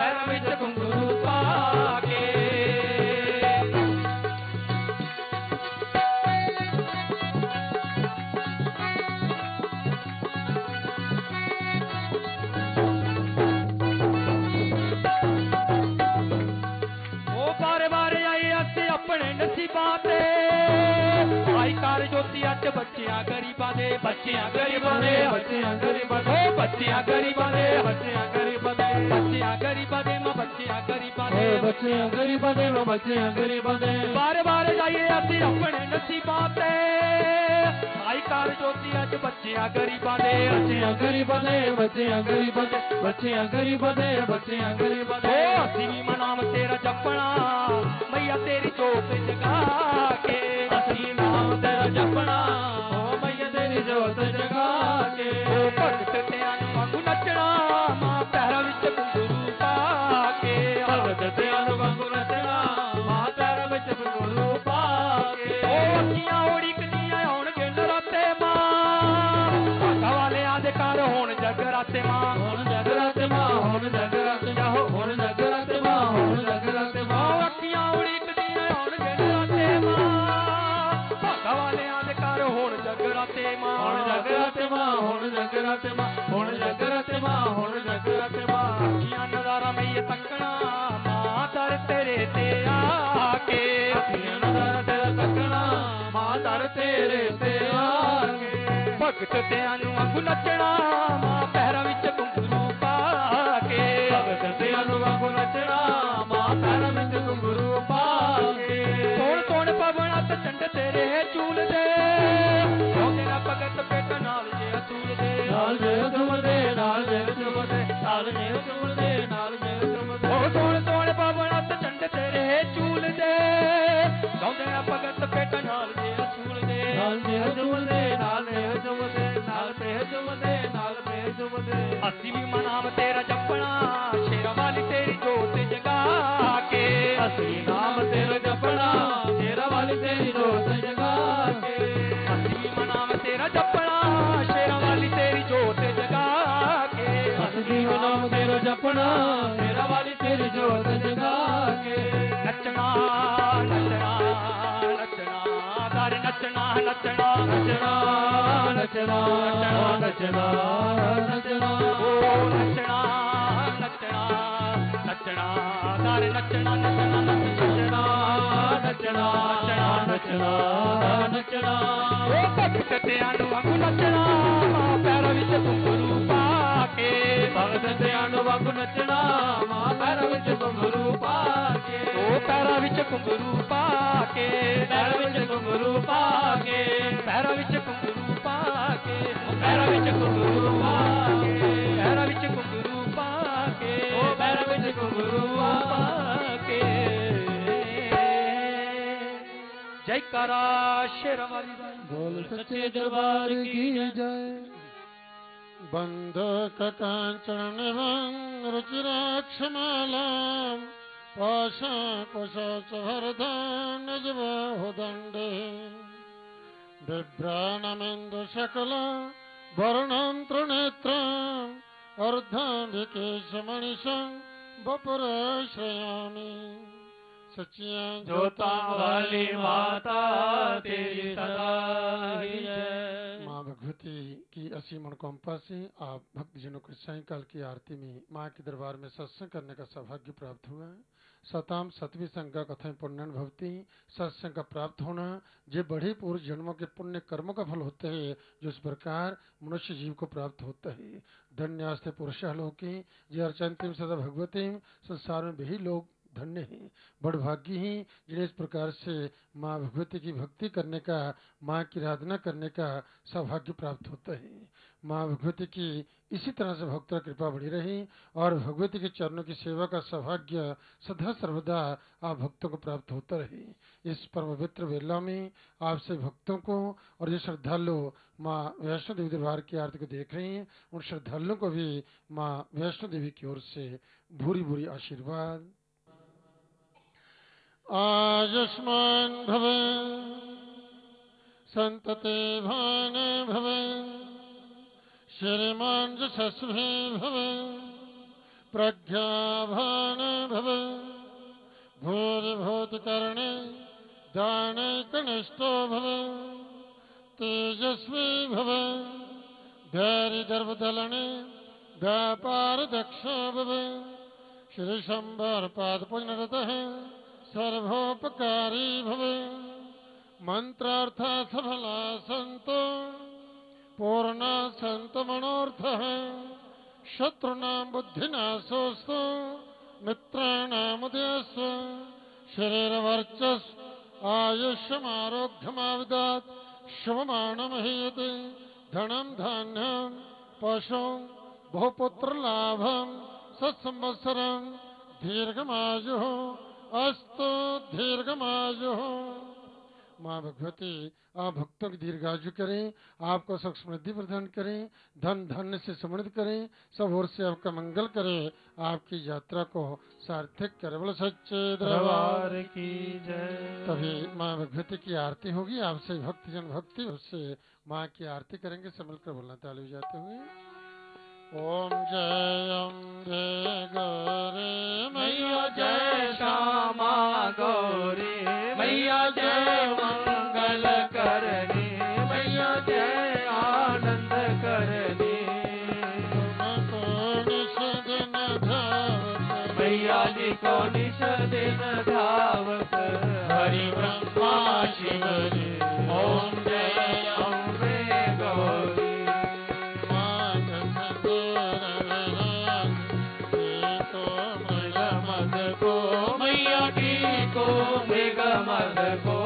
बच्चे बच्चियाँ गरीबा दे बच्चियाँ गरीबा दे बच्चियाँ गरीबा दे बच्चियाँ गरीबा दे बच्चियाँ गरीबा दे बच्चियाँ गरीबा दे माँ बच्चियाँ गरीबा दे बच्चियाँ गरीबा दे माँ बच्चियाँ गरीबा दे बार बार जाइए असी अपने नसीबा ते आई कार जोती अज बच्चियाँ गरीबा दे बच्चियाँ गरीबा दे बच्चियाँ गरीबा दे बच्चियाँ गरीबा दे बच्चियाँ गरीबा दे असी मनाम तेरा जपना मैया तेरी जोत जगा के ਤੇਰੀ ਜੋਤ ਜਗਾ ਕੇ ਅਸੀਂ ਤੇਰਾ ਜਪਣਾ ਓ ਮਈਆ ਤੇਰੀ ਜੋਤ ਜਗਾ ਕੇ ਓ ਭਗਤ ਤਿਆਂ ਨੂੰ ਵਾਂਗੂ ਨੱਚਣਾ, ਮਾਂ ਪੈਰਾਂ ਵਿੱਚ ਕੁੰਗਰੂ ਪਾ ਕੇ ਭਗਤ ਤਿਆਂ ਨੂੰ ਵਾਂਗੂ ਤੇਰੇ ਤੇ। ਆ ਕੇ ਭਗਤ ਤਿਆਂ ਨੂੰ ਵਾਂਗੂ ਨੱਚਣਾ ਮਾਂ ਪੈਰਾਂ ਵਿੱਚ ਘੁੰਗਰੂ ਪਾ ਕੇ। ਭਗਤ ਤਿਆਂ ਨੂੰ ਵਾਂਗੂ ਨੱਚਣਾ ਮਾਂ ਪੈਰਾਂ ਵਿੱਚ ਘੁੰਗਰੂ ਪਾ ਕੇ। ਸੋਣ ਸੋਣ ਪਵਣਾ ਤੇ ਚੰਡ ਤੇਰੇ ਚੂਲ ਦੇ? ਸੋਨੇ ਨਾ ਭਗਤ ਪੇਟ ਨਾਲ ਜੇ ਅਸੂਲ ਦੇ? ਨਾਲ ਜੇ ਤੁਮਦੇ ਨਾਲ ਜੇ ਤੁਮਦੇ ਨਾਲ ਜੇ ਤੁਮਦੇ ਨਾਲ ਜੇ ਤੁਮਦੇ ਉਹ ਸੋਣ ਸੋਣ ਪਵਣਾ ਤੇ ਚੰਡ ਤੇਰੇ ਚੂਲ ਦੇ? ਸੋਨੇ ਨਾ ਭਗਤ ਨਾਲ ਜੇ ਤੁਮਦੇ ਨਾਲ ਜੇ ਤੁਮਦੇ ਨਾਲ ਤੇ ਤੁਮਦੇ ਨਾਲ ਤੇ ਤੁਮਦੇ ਅਸੀਂ ਵੀ ਮਨਾਮ ਤੇਰਾ ਜਪਣਾ ਸ਼ੇਰਾਂ ਵਾਲੀ ਤੇਰੀ ਜੋਤ ਜਗਾ ਕੇ ਅਸੀਂ ਨਾਮ ਤੇਰਾ ਜਪਣਾ ਸ਼ੇਰਾਂ ਵਾਲੀ ਤੇਰੀ ਜੋਤ रचना रचना रचना ओ नचना नचना नचना सारे नचना नचना नचना नचना नचना नचना नचना अनुवाकु नचना पैर विच घुंघरू पाके भगत ते अनुवाकु जयकारा शेर हमारी बोल सच्चे दरबार की जय बंद कटाचरण रुचिराक्षमाला पाशा कुशाचरधान जबाहुदंडे बिभ्राणमेन्दु सकला वर्णं त्रिनेत्रम् अर्धाम्बिकेशमणिशं वपुराश्रयामि। सचिया जोता वाली माता तेरी सदा ही जय माँ भगवती की असीम अनुकंपा से आप भक्तजनों को सायकाल की आरती में माँ के दरबार में सत्संग करने का सौभाग्य प्राप्त हुआ है। सताम सतवी संघ का कथन पुण्यन भवती? सत्संग का प्राप्त होना ये बड़े पूर्व जन्मों के पुण्य कर्मों का फल होते हैं, जो इस प्रकार मनुष्य जीव को प्राप्त होता है। धन्यास्ते पुरुष लोकी जे अर्चंतिम सदा भगवती, संसार में भी लोग धन्य हैं। भाग्य ही जिन्हें इस प्रकार से माँ भगवती की भक्ति करने का, माँ की आराधना करने का सौभाग्य प्राप्त होता है। माँ भगवती की इसी तरह से भक्तों कृपा बढ़ी रही और भगवती के चरणों की सेवा का सौभाग्य सदा सर्वदा आप भक्तों को प्राप्त होता रहे। इस पवित्र वेला में आपसे भक्तों को और जो श्रद्धालु माँ वैष्णो देवी दरबार की आरती को देख रहे हैं, उन श्रद्धालुओं को भी माँ वैष्णो देवी की ओर से भूरी भूरी आशीर्वाद। आयुष्मान भव संतते भान भव श्रीमान यशस्वी भव प्रज्ञाभान भव भूरिभूतिकरणे दाने कनिष्ठो भव तेजस्वी भव धैर्यगर्भदलने व्यापारदक्षो भव श्री शंबर पाद पुण्यरतः सर्वोपकारी भवे। मंत्रार्थ सफला संतो, पूर्ण संत मनोर्थः। शत्रुनां बुद्धिनाशोऽस्तु, मित्राणामुदयस्व। शरीरवर्चस्, आयुष्यमारोग्यमाविदात्। शुभमाणमहीयते धनं धान्यं, पशुं, बहुपुत्रलाभं, सत्संवत्सरं, दीर्घमायुः। अस्तु दीर्घमायु। माँ भगवती, आप भक्तों की दीर्घायु करें, आपको सुख समृद्धि प्रदान करें, धन धन से समृद्ध करें, सब ओर से आपका मंगल करें, आपकी यात्रा को सार्थक करे। बोलो, सच्चे दरबार की जय। तभी माँ भगवती की आरती होगी, आपसे भक्त जन भक्ति, उससे माँ की आरती करेंगे सब मिलकर बोलना ताली जाते हुए। ओम जय अम्बे गौरे मैया जय श्यामा गौरी। मैया जय Lord.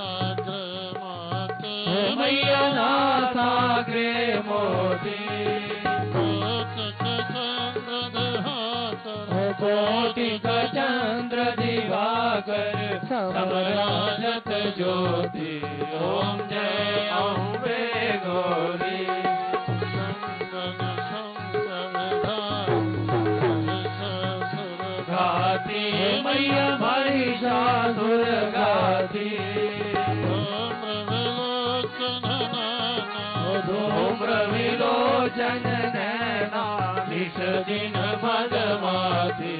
नासाग्र माते मैया नासाग्रे मोती कोटिक चंद्र दिवाकर समराजत ज्योति। ओम जय अम्बे गौरी। घाती मैया महिषासुर घाती धूम्र विलोचन नैना निश दिन मदमाती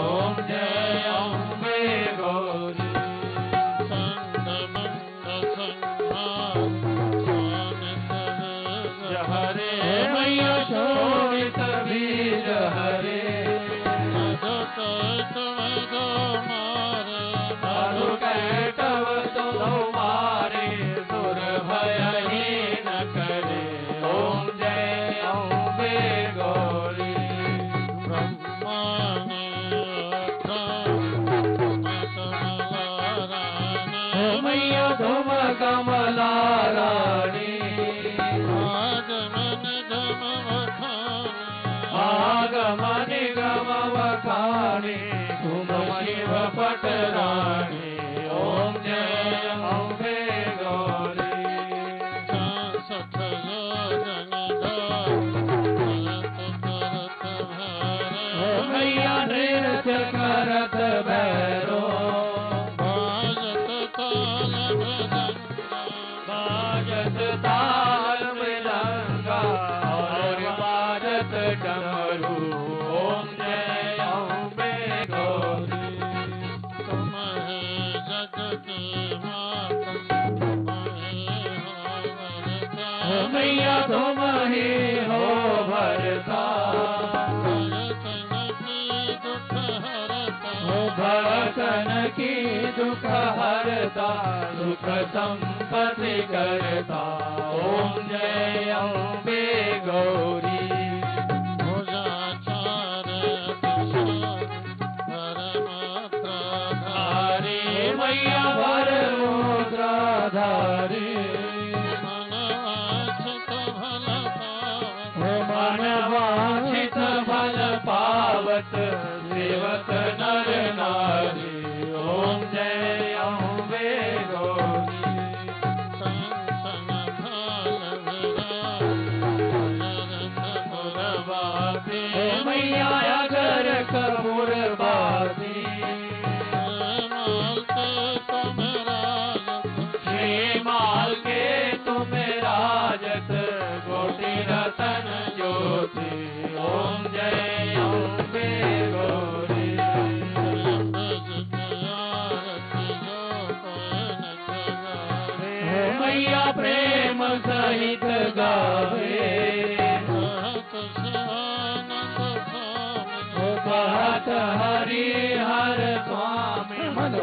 ओम जय अम्बे गौरी मैया तुम ही हो भरता। भक्तन की दुख हरता, सुख संपत्ति करता। ओम जय अम्बे गौरी।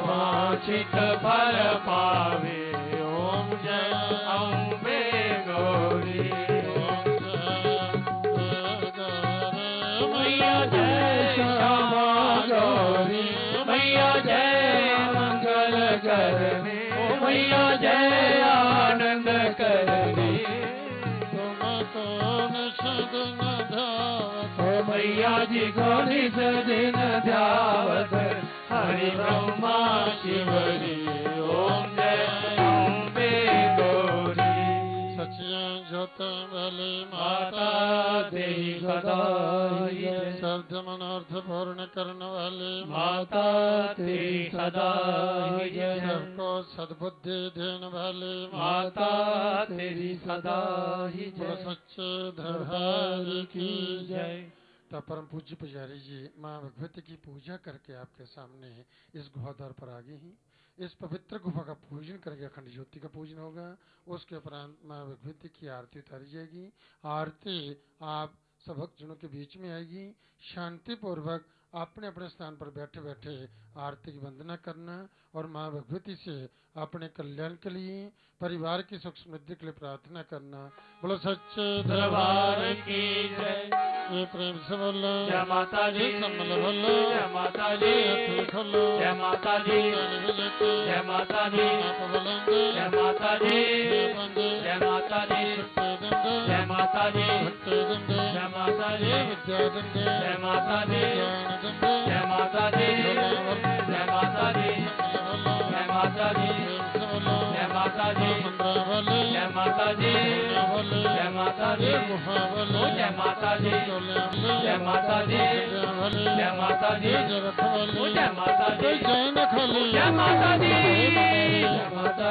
वांछित फल पावे। ओम जय अम्बे गौरी। को निज दिन ध्यावत हरि ब्रह्मा शिवरी ओम जय माता सदा ही शब्द मनोर्थ पूर्ण करने वाली माता तेरी सदा सबको सद्बुद्धि देने वाली माता तेरी सदा ही सच्चे की जय। तो परम पूज्य पुजारी जी माँ भगवती की पूजा करके आपके सामने इस द्वार पर आ गए हैं। इस पवित्र गुफा का पूजन करके अखंड ज्योति का पूजन होगा, उसके उपरांत माँ भगवती की आरती उतारी जाएगी। आरती आप सब भक्तजनों के बीच में आएगी। शांति पूर्वक अपने अपने स्थान पर बैठे बैठे आरती की वंदना करना और माँ भगवती से अपने कल्याण के लिए परिवार की सुख समृद्धि के लिए प्रार्थना करना बोलो सच्चे दरबार की जय प्रेम से बोलो जय माता दी सम्मल बोलो जय माता दी हाथी खोलो जय माता के जय माता बोलेंगे जय माता दी जय माता दंडे जय माता दंडे जय माता दंडे जय माता दंडे जय माता दी माता दी जय माता ओ जय माता दी जय माता दी जय माता ओ जय माता दी जय माता दी जय माता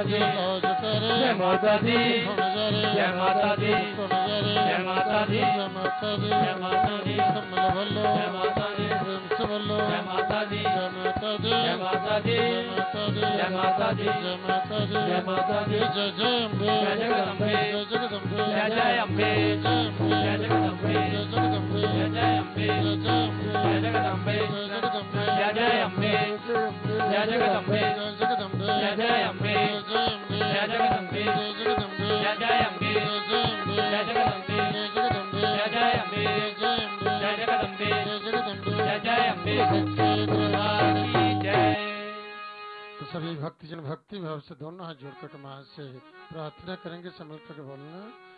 करे जय माता जरे जय माता जरे जय माता दी जय माता दी जय माता भलो जय माता बोलो जय माता दी जय माता दी जय माता दी, जय माता दी, जय माता दी जय जय अम्बे, जय जगदम्बे जय जगदम्बे जय जय अम्बे, जय जगदम्बे जय जगदम्बे जय जय अम्बे, जय जगदम्बे जय जगदम्बे जय जय अम्बे, जय जगदम्बे जय जगदम्बे जय जय अम्बे, जय जगदम्बे, जय अम्बे जय जय अम्बे, जय जगदम्बे जय जगदम्बे जय जय अम्बे जय जय अम्बे जय जय अम्बे सभी भक्तजन भक्ति भाव से दोनों हाथ जोड़कर माँ से प्रार्थना करेंगे समझ कर बोलना।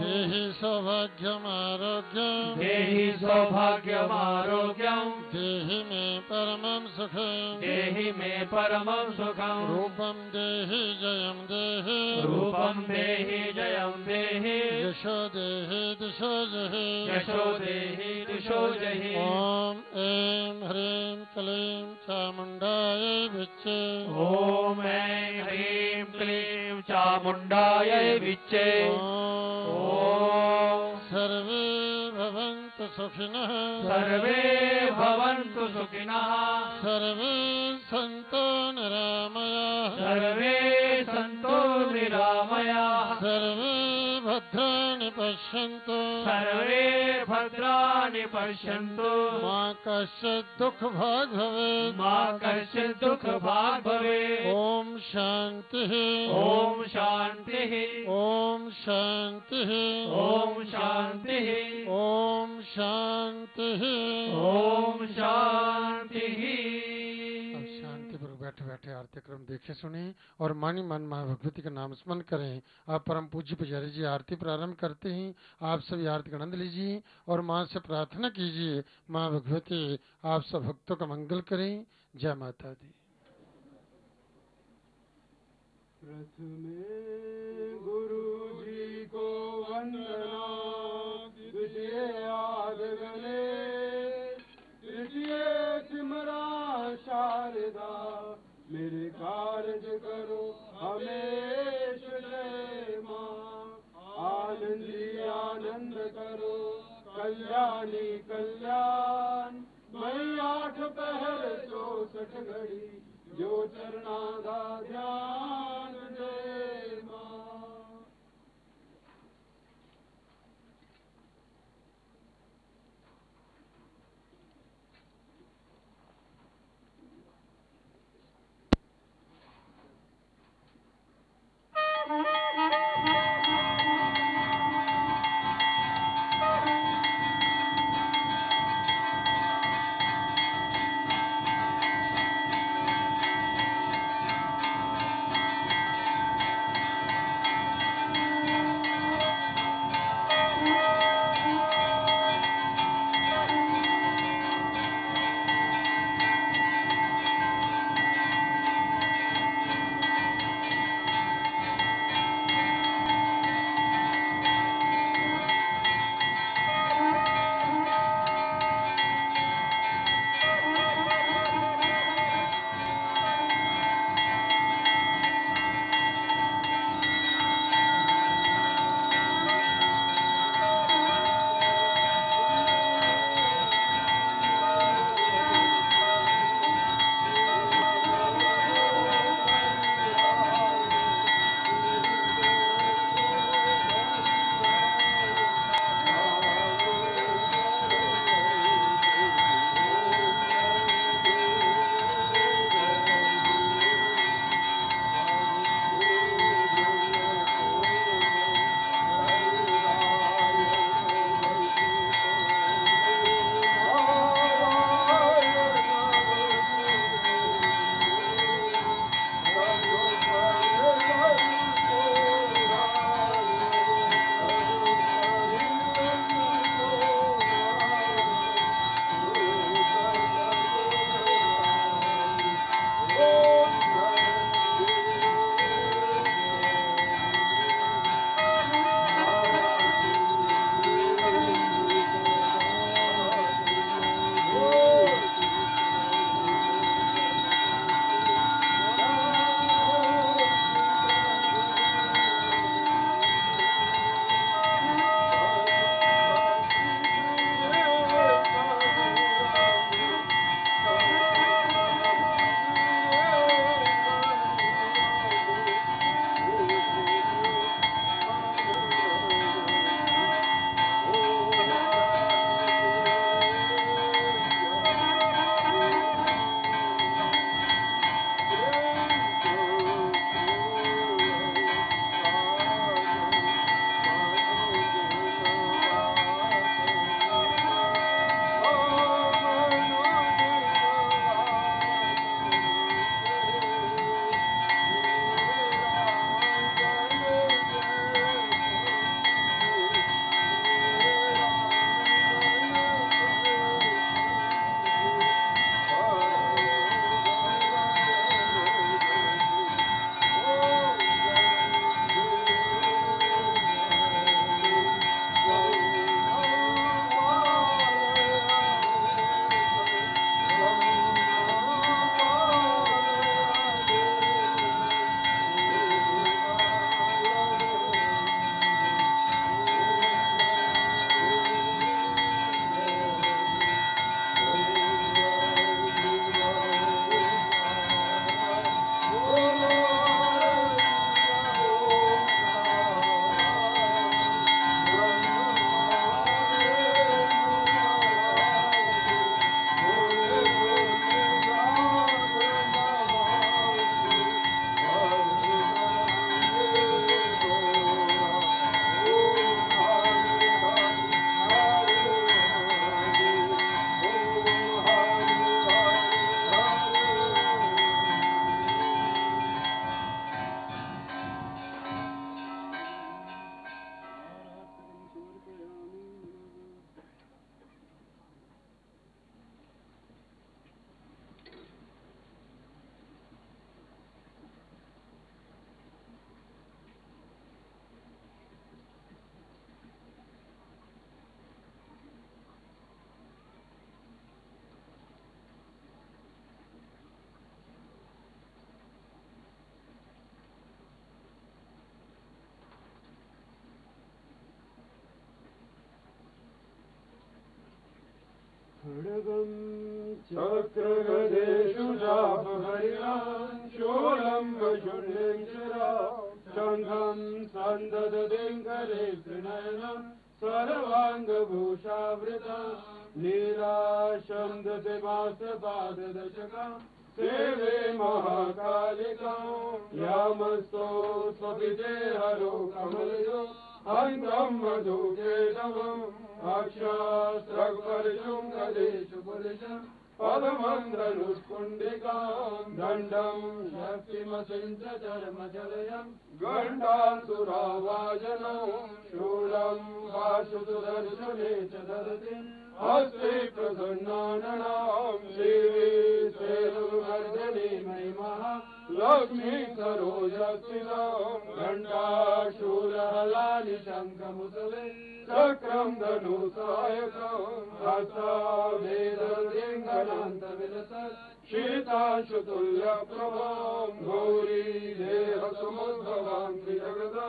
देहि सौभाग्यम आरोग्यम देहि सौभाग्यमारोग्यं देहि मे परमं सुखम। देहि मे परमं सुखं रूपम देहि जयम देहि। रूपं देहि जयं देहि। यशो देहि दिशो जहि। यशो देहि दिशो जहि। ओम ऐं ह्रीं क्लीं चामुण्डाय विच्चे। ॐ ऐं ह्रीं क्लीं चामुण्डायै विच्चे। सर्वे भवन्तु सुखिनः। सर्वे भवन्तु सुखिनः। सर्वे सन्तु निरामया। सर्वे सन्तो निरामया। सर्वे भद्राणि पश्यन्तु। सर्वे भद्राणि पश्यन्तु। मा कश्चित् दुःखभाग् भवेत्। मा कश्चित् दुःखभाग् भवेत्। ॐ शान्तिः। ॐ शान्तिः। ॐ शान्तिः। ॐ शान्तिः। ॐ शान्तिः। ॐ शान्तिः। अब शांति बैठे बैठे आरती क्रम देखे, सुने और मानी मन माँ भगवती का नाम स्मरण करें। आप परम पूज्य पुजारी जी, आरती प्रारंभ करते हैं। आप सभी आरती आनंद लीजिए और माँ से प्रार्थना कीजिए माँ भगवती आप सब भक्तों का मंगल करें। जय माता दी। प्रथमे गुरु जी को वंदना। द्वितीय तृतीय सिमरा। शारदा, मेरे कार्य करो हमेश आनंदी आनंद करो, कल्याणी कल्याण। मैं आठ पहर चौसठ घड़ी, जो चरणा ध्यान जय क्रगदेषु जापहरिणा शङ्खम् शङ्घं त्रिनयनम् सर्वाङ्गभूषावृता। निराशन्दति मासपाददशका सेवे महाकालिका। यामसो स्वपिते हरो कमलयो हरितम्बुजे नवम् अक्षास्त्रपरिशुं गदेषु पुरुषम् पदमन्त्रनुस्कुण्डिकाम् दण्डम् शक्तिमसिञ्च चर्मचलयम् गण्डासुरावाजनम् शूलम् वासुसुदर्शने च ददति हस्ते प्रसन्नाननां देवी स्वेदवर्धने महिमः लक्ष्मी सरोजस्विनां घण्टाशूलहलानि शङ्खमुसले चक्रं धनुसायकं हस्ता वेदलिङ्गनान्तविलस शीतांशुतुल्यप्रभां गौरी देहसमुद्भवां त्रिजगदा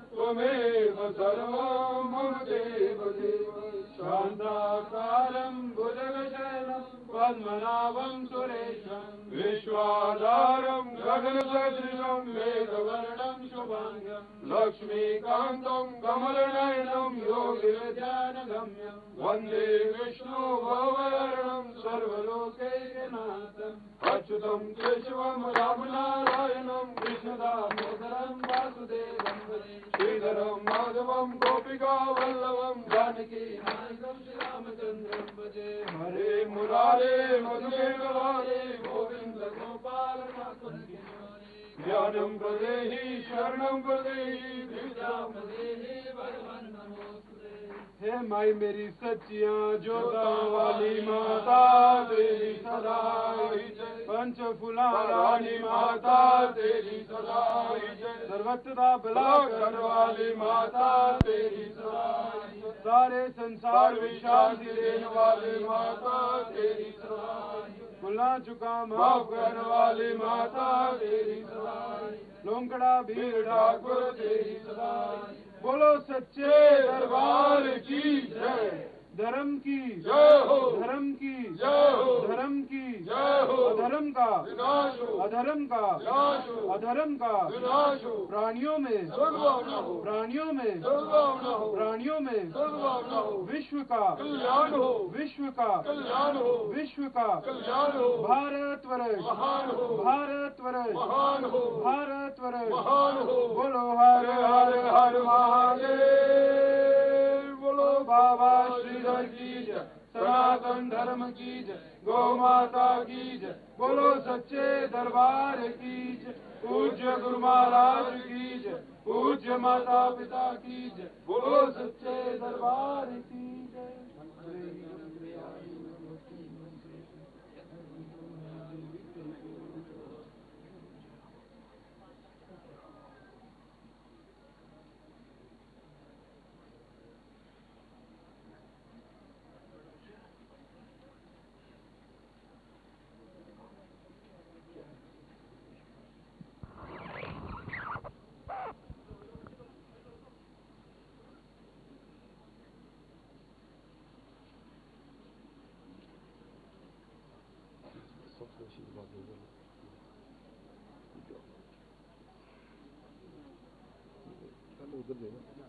त्वमेव सर्वं मम देव देव शान्ताकारम् भुजगशयनम् पद्मनाभम् सुरेशम् विश्वाधारम् गगनसदृशम् वेदवर्णम् शुभाङ्गम् लक्ष्मीकान्तम् कमलनयनम् योगिविद्यानगम्यम् वंदे विष्णु भववर्णम् सर्वलोकैकनाथम् अच्युतम् केशवम् रामनारायणम् कृष्णदामोदरम् वासुदेवम् भजे श्रीधरम् माधवम गोपिका वल्लभम जानकी। श्रीरामचन्द्रम् भजे हरे मुरारे मधुरे गोविंद गोपाल ज्ञानम प्रदेही शरणम प्रदेही विद्या प्रदेही, भगवान नमोस्तुते हे माई मेरी सचिया जोता वाली माता तेरी सदा पंच फुला रानी माता तेरी सदा सर्वत्र भला कर वाली माता तेरी सदा सारे संसार में शांति देने वाली माता तेरी सदा गुना चुका माफ़ कर वाली माता तेरी सदाई। लोंकड़ा भीड़ ठाकुर तेरी सदाई। बोलो सच्चे दरबार की जय। धर्म की जय हो। धर्म की जय हो। धर्म की जय हो। अधर्म का विनाश हो। अधर्म का विनाश हो। अधर्म का विनाश हो। प्राणियों में हो। प्राणियों में हो। प्राणियों में हो। विश्व का कल्याण हो। विश्व का कल्याण हो। विश्व का कल्याण हो। भारत वर्ष महान हो। भारत वर्ष महान हो। भारत वर्ष। महान हो। बोलो हर हर हर महादेव। बोलो, बाबा श्रीधर की जय। सनातन धर्म की जय। गौ माता की जय। बोलो, सच्चे दरबार की जय। पूज्य गुरु महाराज की जय। पूज्य माता पिता की जय। बोलो, सच्चे दरबार की जय। आप